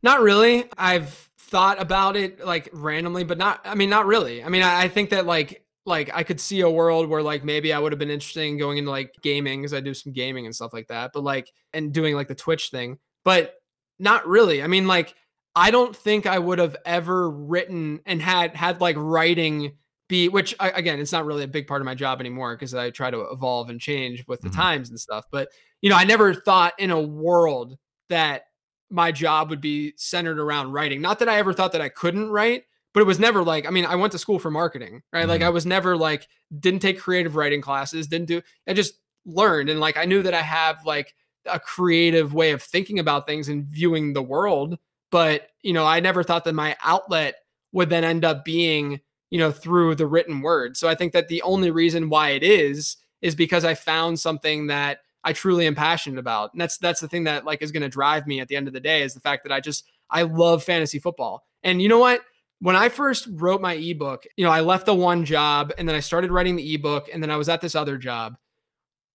Not really. I've thought about it like randomly, but not. I mean, not really. I mean, I, I think that like like I could see a world where like maybe I would have been interested in going into like gaming because I do some gaming and stuff like that. But like and doing like the Twitch thing, but not really. I mean, like I don't think I would have ever written and had had like writing be which I, again it's not really a big part of my job anymore because I try to evolve and change with the mm-hmm. times and stuff. But you know, I never thought in a world that my job would be centered around writing. Not that I ever thought that I couldn't write, but it was never like, I mean, I went to school for marketing, right? Mm-hmm. Like I was never like, didn't take creative writing classes, didn't do, I just learned. And like, I knew that I have like a creative way of thinking about things and viewing the world. But, you know, I never thought that my outlet would then end up being, you know, through the written word. So I think that the only reason why it is, is because I found something that I truly am passionate about. And that's that's the thing that like is going to drive me at the end of the day is the fact that I just I love fantasy football. And you know what? When I first wrote my ebook, you know, I left the one job and then I started writing the ebook and then I was at this other job.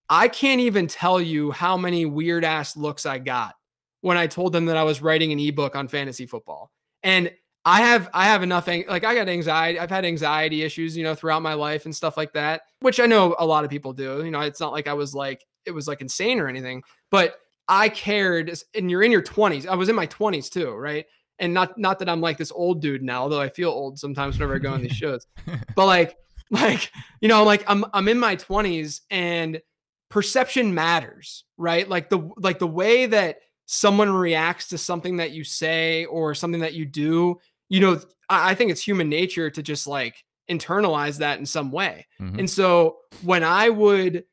I can't even tell you how many weird ass looks I got when I told them that I was writing an ebook on fantasy football. And I have I have enough like I got anxiety. I've had anxiety issues, you know, throughout my life and stuff like that, which I know a lot of people do. You know, it's not like I was like it was like insane or anything, but I cared and you're in your 20s. I was in my 20s too, right? And not not that I'm like this old dude now, although I feel old sometimes whenever I go on these shows. But like like you know, like I'm I'm in my 20s and perception matters, right? Like the like the way that someone reacts to something that you say or something that you do, you know, I, I think it's human nature to just like internalize that in some way. Mm-hmm. And so when I would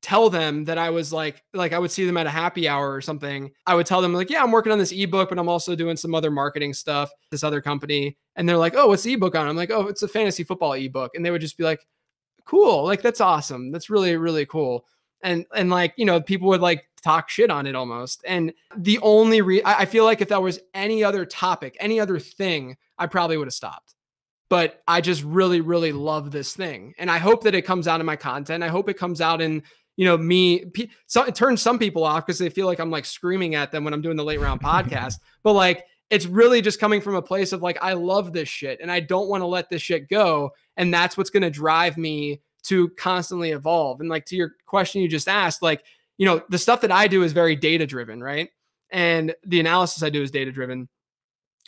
tell them that I was like, like I would see them at a happy hour or something. I would tell them like, yeah, I'm working on this ebook, but I'm also doing some other marketing stuff, this other company. And they're like, oh, what's the ebook on? I'm like, oh, it's a fantasy football ebook. And they would just be like, cool. Like, that's awesome. That's really, really cool. And, and like, you know, people would like talk shit on it almost. And the only re I, I feel like if that was any other topic, any other thing, I probably would have stopped but I just really, really love this thing. And I hope that it comes out in my content. I hope it comes out in you know, me, so it turns some people off because they feel like I'm like screaming at them when I'm doing the late round podcast. But like, it's really just coming from a place of like, I love this shit and I don't want to let this shit go. And that's what's going to drive me to constantly evolve. And like to your question you just asked, like, you know, the stuff that I do is very data driven, right? And the analysis I do is data driven.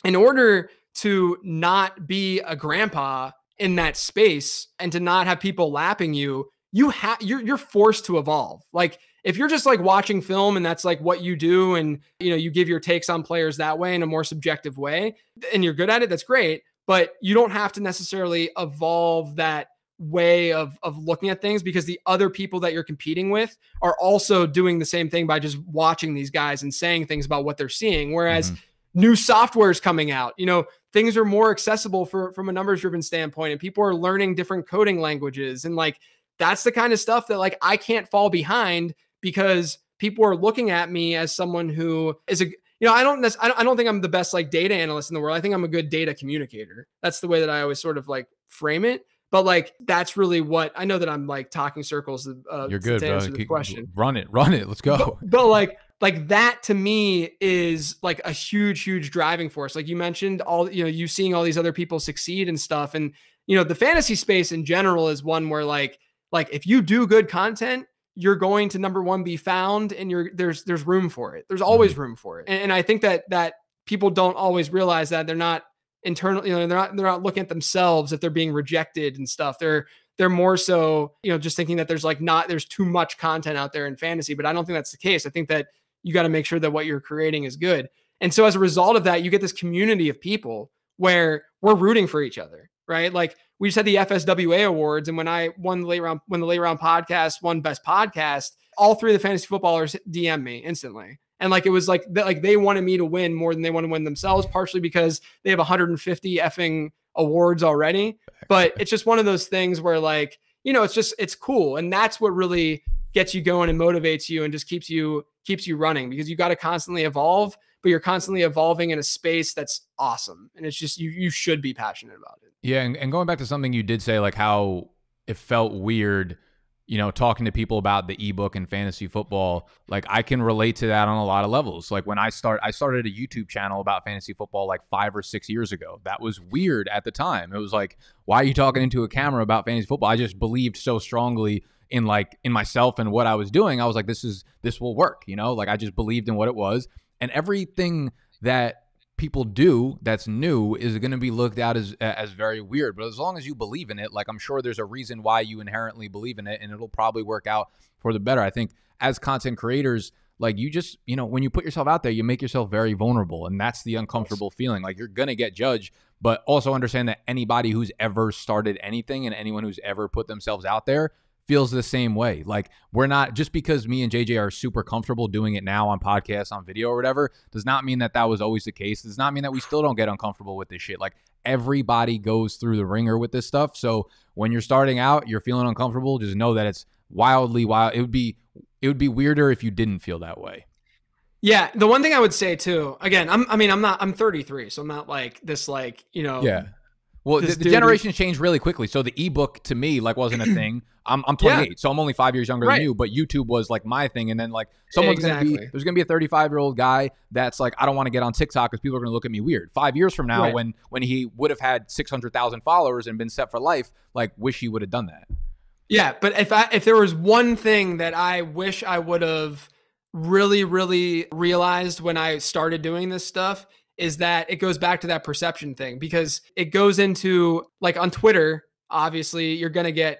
In order to not be a grandpa in that space and to not have people lapping you, you have you're you're forced to evolve. Like if you're just like watching film and that's like what you do and you know you give your takes on players that way in a more subjective way and you're good at it that's great but you don't have to necessarily evolve that way of of looking at things because the other people that you're competing with are also doing the same thing by just watching these guys and saying things about what they're seeing whereas mm-hmm. new software is coming out you know things are more accessible for from a numbers driven standpoint and people are learning different coding languages and like that's the kind of stuff that like I can't fall behind because people are looking at me as someone who is a you know I don't I don't think I'm the best like data analyst in the world. I think I'm a good data communicator. That's the way that I always sort of like frame it. But like that's really what I know that I'm like talking circles. Uh, You're good, to bro. Answer the question. Run it, run it. Let's go. But, but like like that to me is like a huge huge driving force like you mentioned all you know you seeing all these other people succeed and stuff and you know the fantasy space in general is one where like like if you do good content you're going to number one be found and you're there's there's room for it there's always mm-hmm. room for it and, and i think that that people don't always realize that they're not internal you know they're not they're not looking at themselves if they're being rejected and stuff. They're they're more so you know just thinking that there's like not there's too much content out there in fantasy but i don't think that's the case. I think that you got to make sure that what you're creating is good. And so as a result of that you get this community of people where we're rooting for each other right? Like we just had the FSWA awards, and when I won the late round, when the late round podcast won best podcast, all three of the fantasy footballers DM me instantly. And like it was like like they wanted me to win more than they want to win themselves, partially because they have 150 effing awards already. But it's just one of those things where like you know it's just it's cool, and that's what really gets you going and motivates you and just keeps you keeps you running because you got to constantly evolve but you're constantly evolving in a space that's awesome. And it's just you you should be passionate about it. Yeah and, and going back to something you did say like how it felt weird you know talking to people about the ebook and fantasy football like i can relate to that on a lot of levels. Like when i start i started a youtube channel about fantasy football like five or six years ago. That was weird at the time. It was like why are you talking into a camera about fantasy football? I just believed so strongly in like in myself and what i was doing. I was like this is this will work you know? Like i just believed in what it was. And everything that people do that's new is going to be looked at as as very weird. But as long as you believe in it like i'm sure there's a reason why you inherently believe in it and it'll probably work out for the better. I think as content creators like you just you know when you put yourself out there you make yourself very vulnerable and that's the uncomfortable feeling. Like you're gonna get judged but also understand that anybody who's ever started anything and anyone who's ever put themselves out there feels the same way. Like we're not just because me and JJ are super comfortable doing it now on podcasts, on video or whatever, does not mean that that was always the case. Does not mean that we still don't get uncomfortable with this shit. Like everybody goes through the ringer with this stuff. So when you're starting out, you're feeling uncomfortable, just know that it's wildly wild. It would be it would be weirder if you didn't feel that way. Yeah, the one thing I would say too, again, I'm I mean, I'm not I'm 33, so I'm not like this like, you know, yeah. Well, the, the generations changed really quickly. So the ebook to me like wasn't a thing. I'm I'm 28, yeah. so I'm only five years younger right. than you. But YouTube was like my thing, and then like someone's exactly. gonna be there's gonna be a 35 year old guy that's like I don't want to get on TikTok because people are gonna look at me weird. Five years from now, right. when when he would have had 600,000 followers and been set for life, like wish he would have done that. Yeah, but if I if there was one thing that I wish I would have really really realized when I started doing this stuff is that it goes back to that perception thing because it goes into like on Twitter, obviously, you're going to get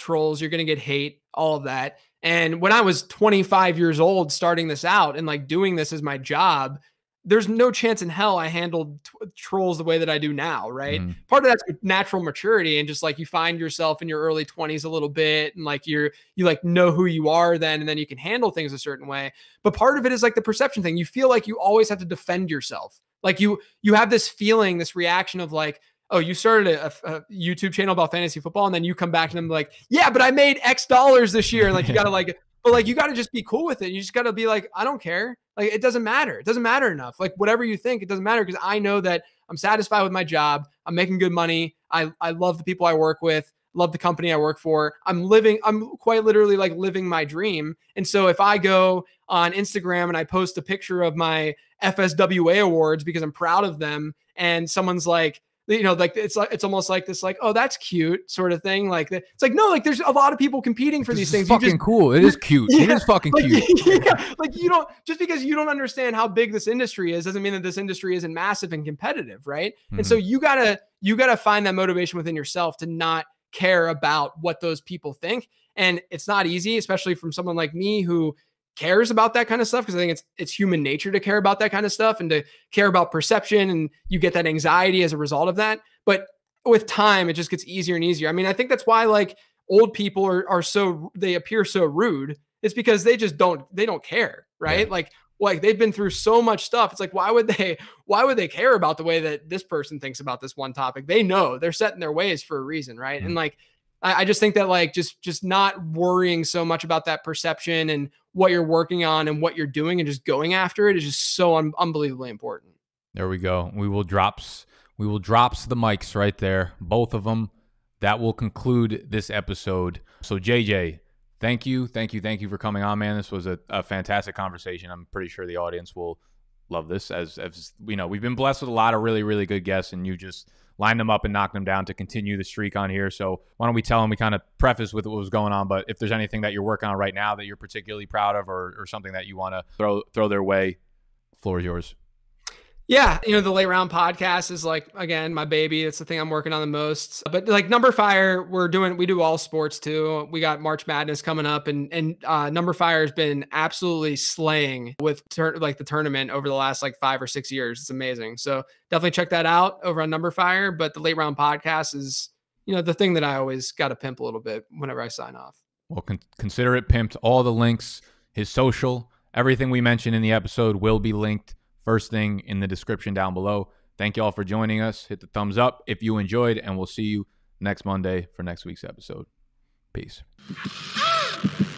trolls, you're going to get hate, all of that. And when I was 25 years old starting this out and like doing this as my job, there's no chance in hell I handled t- trolls the way that I do now, right? Mm. Part of that's natural maturity and just like you find yourself in your early 20s a little bit and like you're you like know who you are then and then you can handle things a certain way. But part of it is like the perception thing. You feel like you always have to defend yourself. Like you you have this feeling, this reaction of like, oh, you started a, a, YouTube channel about fantasy football, and then you come back to them like, yeah, but I made X dollars this year, and like you gotta like, but like you gotta just be cool with it. You just gotta be like, I don't care. Like it doesn't matter. It doesn't matter enough. Like whatever you think, it doesn't matter because I know that I'm satisfied with my job. I'm making good money. I I love the people I work with. love the company I work for. I'm living, I'm quite literally like living my dream. And so if I go on Instagram and I post a picture of my FSWA awards because I'm proud of them, and someone's like, you know, like it's like it's almost like this, like, oh, that's cute, sort of thing. Like it's like no, like there's a lot of people competing for this these things. fucking just, cool. It is cute. Yeah, it is fucking like, cute. Yeah, like you don't just because you don't understand how big this industry is doesn't mean that this industry isn't massive and competitive, right? Mm-hmm. And so mm-hmm. you gotta you gotta find that motivation within yourself to not care about what those people think. And it's not easy, especially from someone like me who cares about that kind of stuff because I think it's it's human nature to care about that kind of stuff and to care about perception and you get that anxiety as a result of that. But with time, it just gets easier and easier. I mean, I think that's why like old people are are so they appear so rude. It's because they just don't they don't care, right? Yeah. Like like they've been through so much stuff. It's like why would they why would they care about the way that this person thinks about this one topic? They know they're set in their ways for a reason, right? Mm-hmm. And like I, I just think that like just just not worrying so much about that perception and what you're working on and what you're doing and just going after it is just so un- unbelievably important. There we go. We will drops we will drops the mics right there, both of them. That will conclude this episode. So JJ, thank you, thank you, thank you for coming on, man. This was a, a fantastic conversation. I'm pretty sure the audience will love this. As as you know, we've been blessed with a lot of really really good guests, and you just lined them up and knocked them down to continue the streak on here. So why don't we tell them we kind of preface with what was going on, but if there's anything that you're working on right now that you're particularly proud of, or, or something that you want to throw throw their way, floor is yours. Yeah, you know, the late round podcast is like again my baby. It's the thing I'm working on the most. But like Numberfire, we're doing we do all sports too. We got March Madness coming up, and and uh, Numberfire has been absolutely slaying with tur- like the tournament over the last like five or six years. It's amazing. So definitely check that out over on Numberfire. But the late round podcast is you know the thing that I always got to pimp a little bit whenever I sign off. Well, con- consider it pimped. All the links, his social, everything we mentioned in the episode will be linked first thing in the description down below. Thank you all for joining us. Hit the thumbs up if you enjoyed, and we'll see you next Monday for next week's episode. Peace.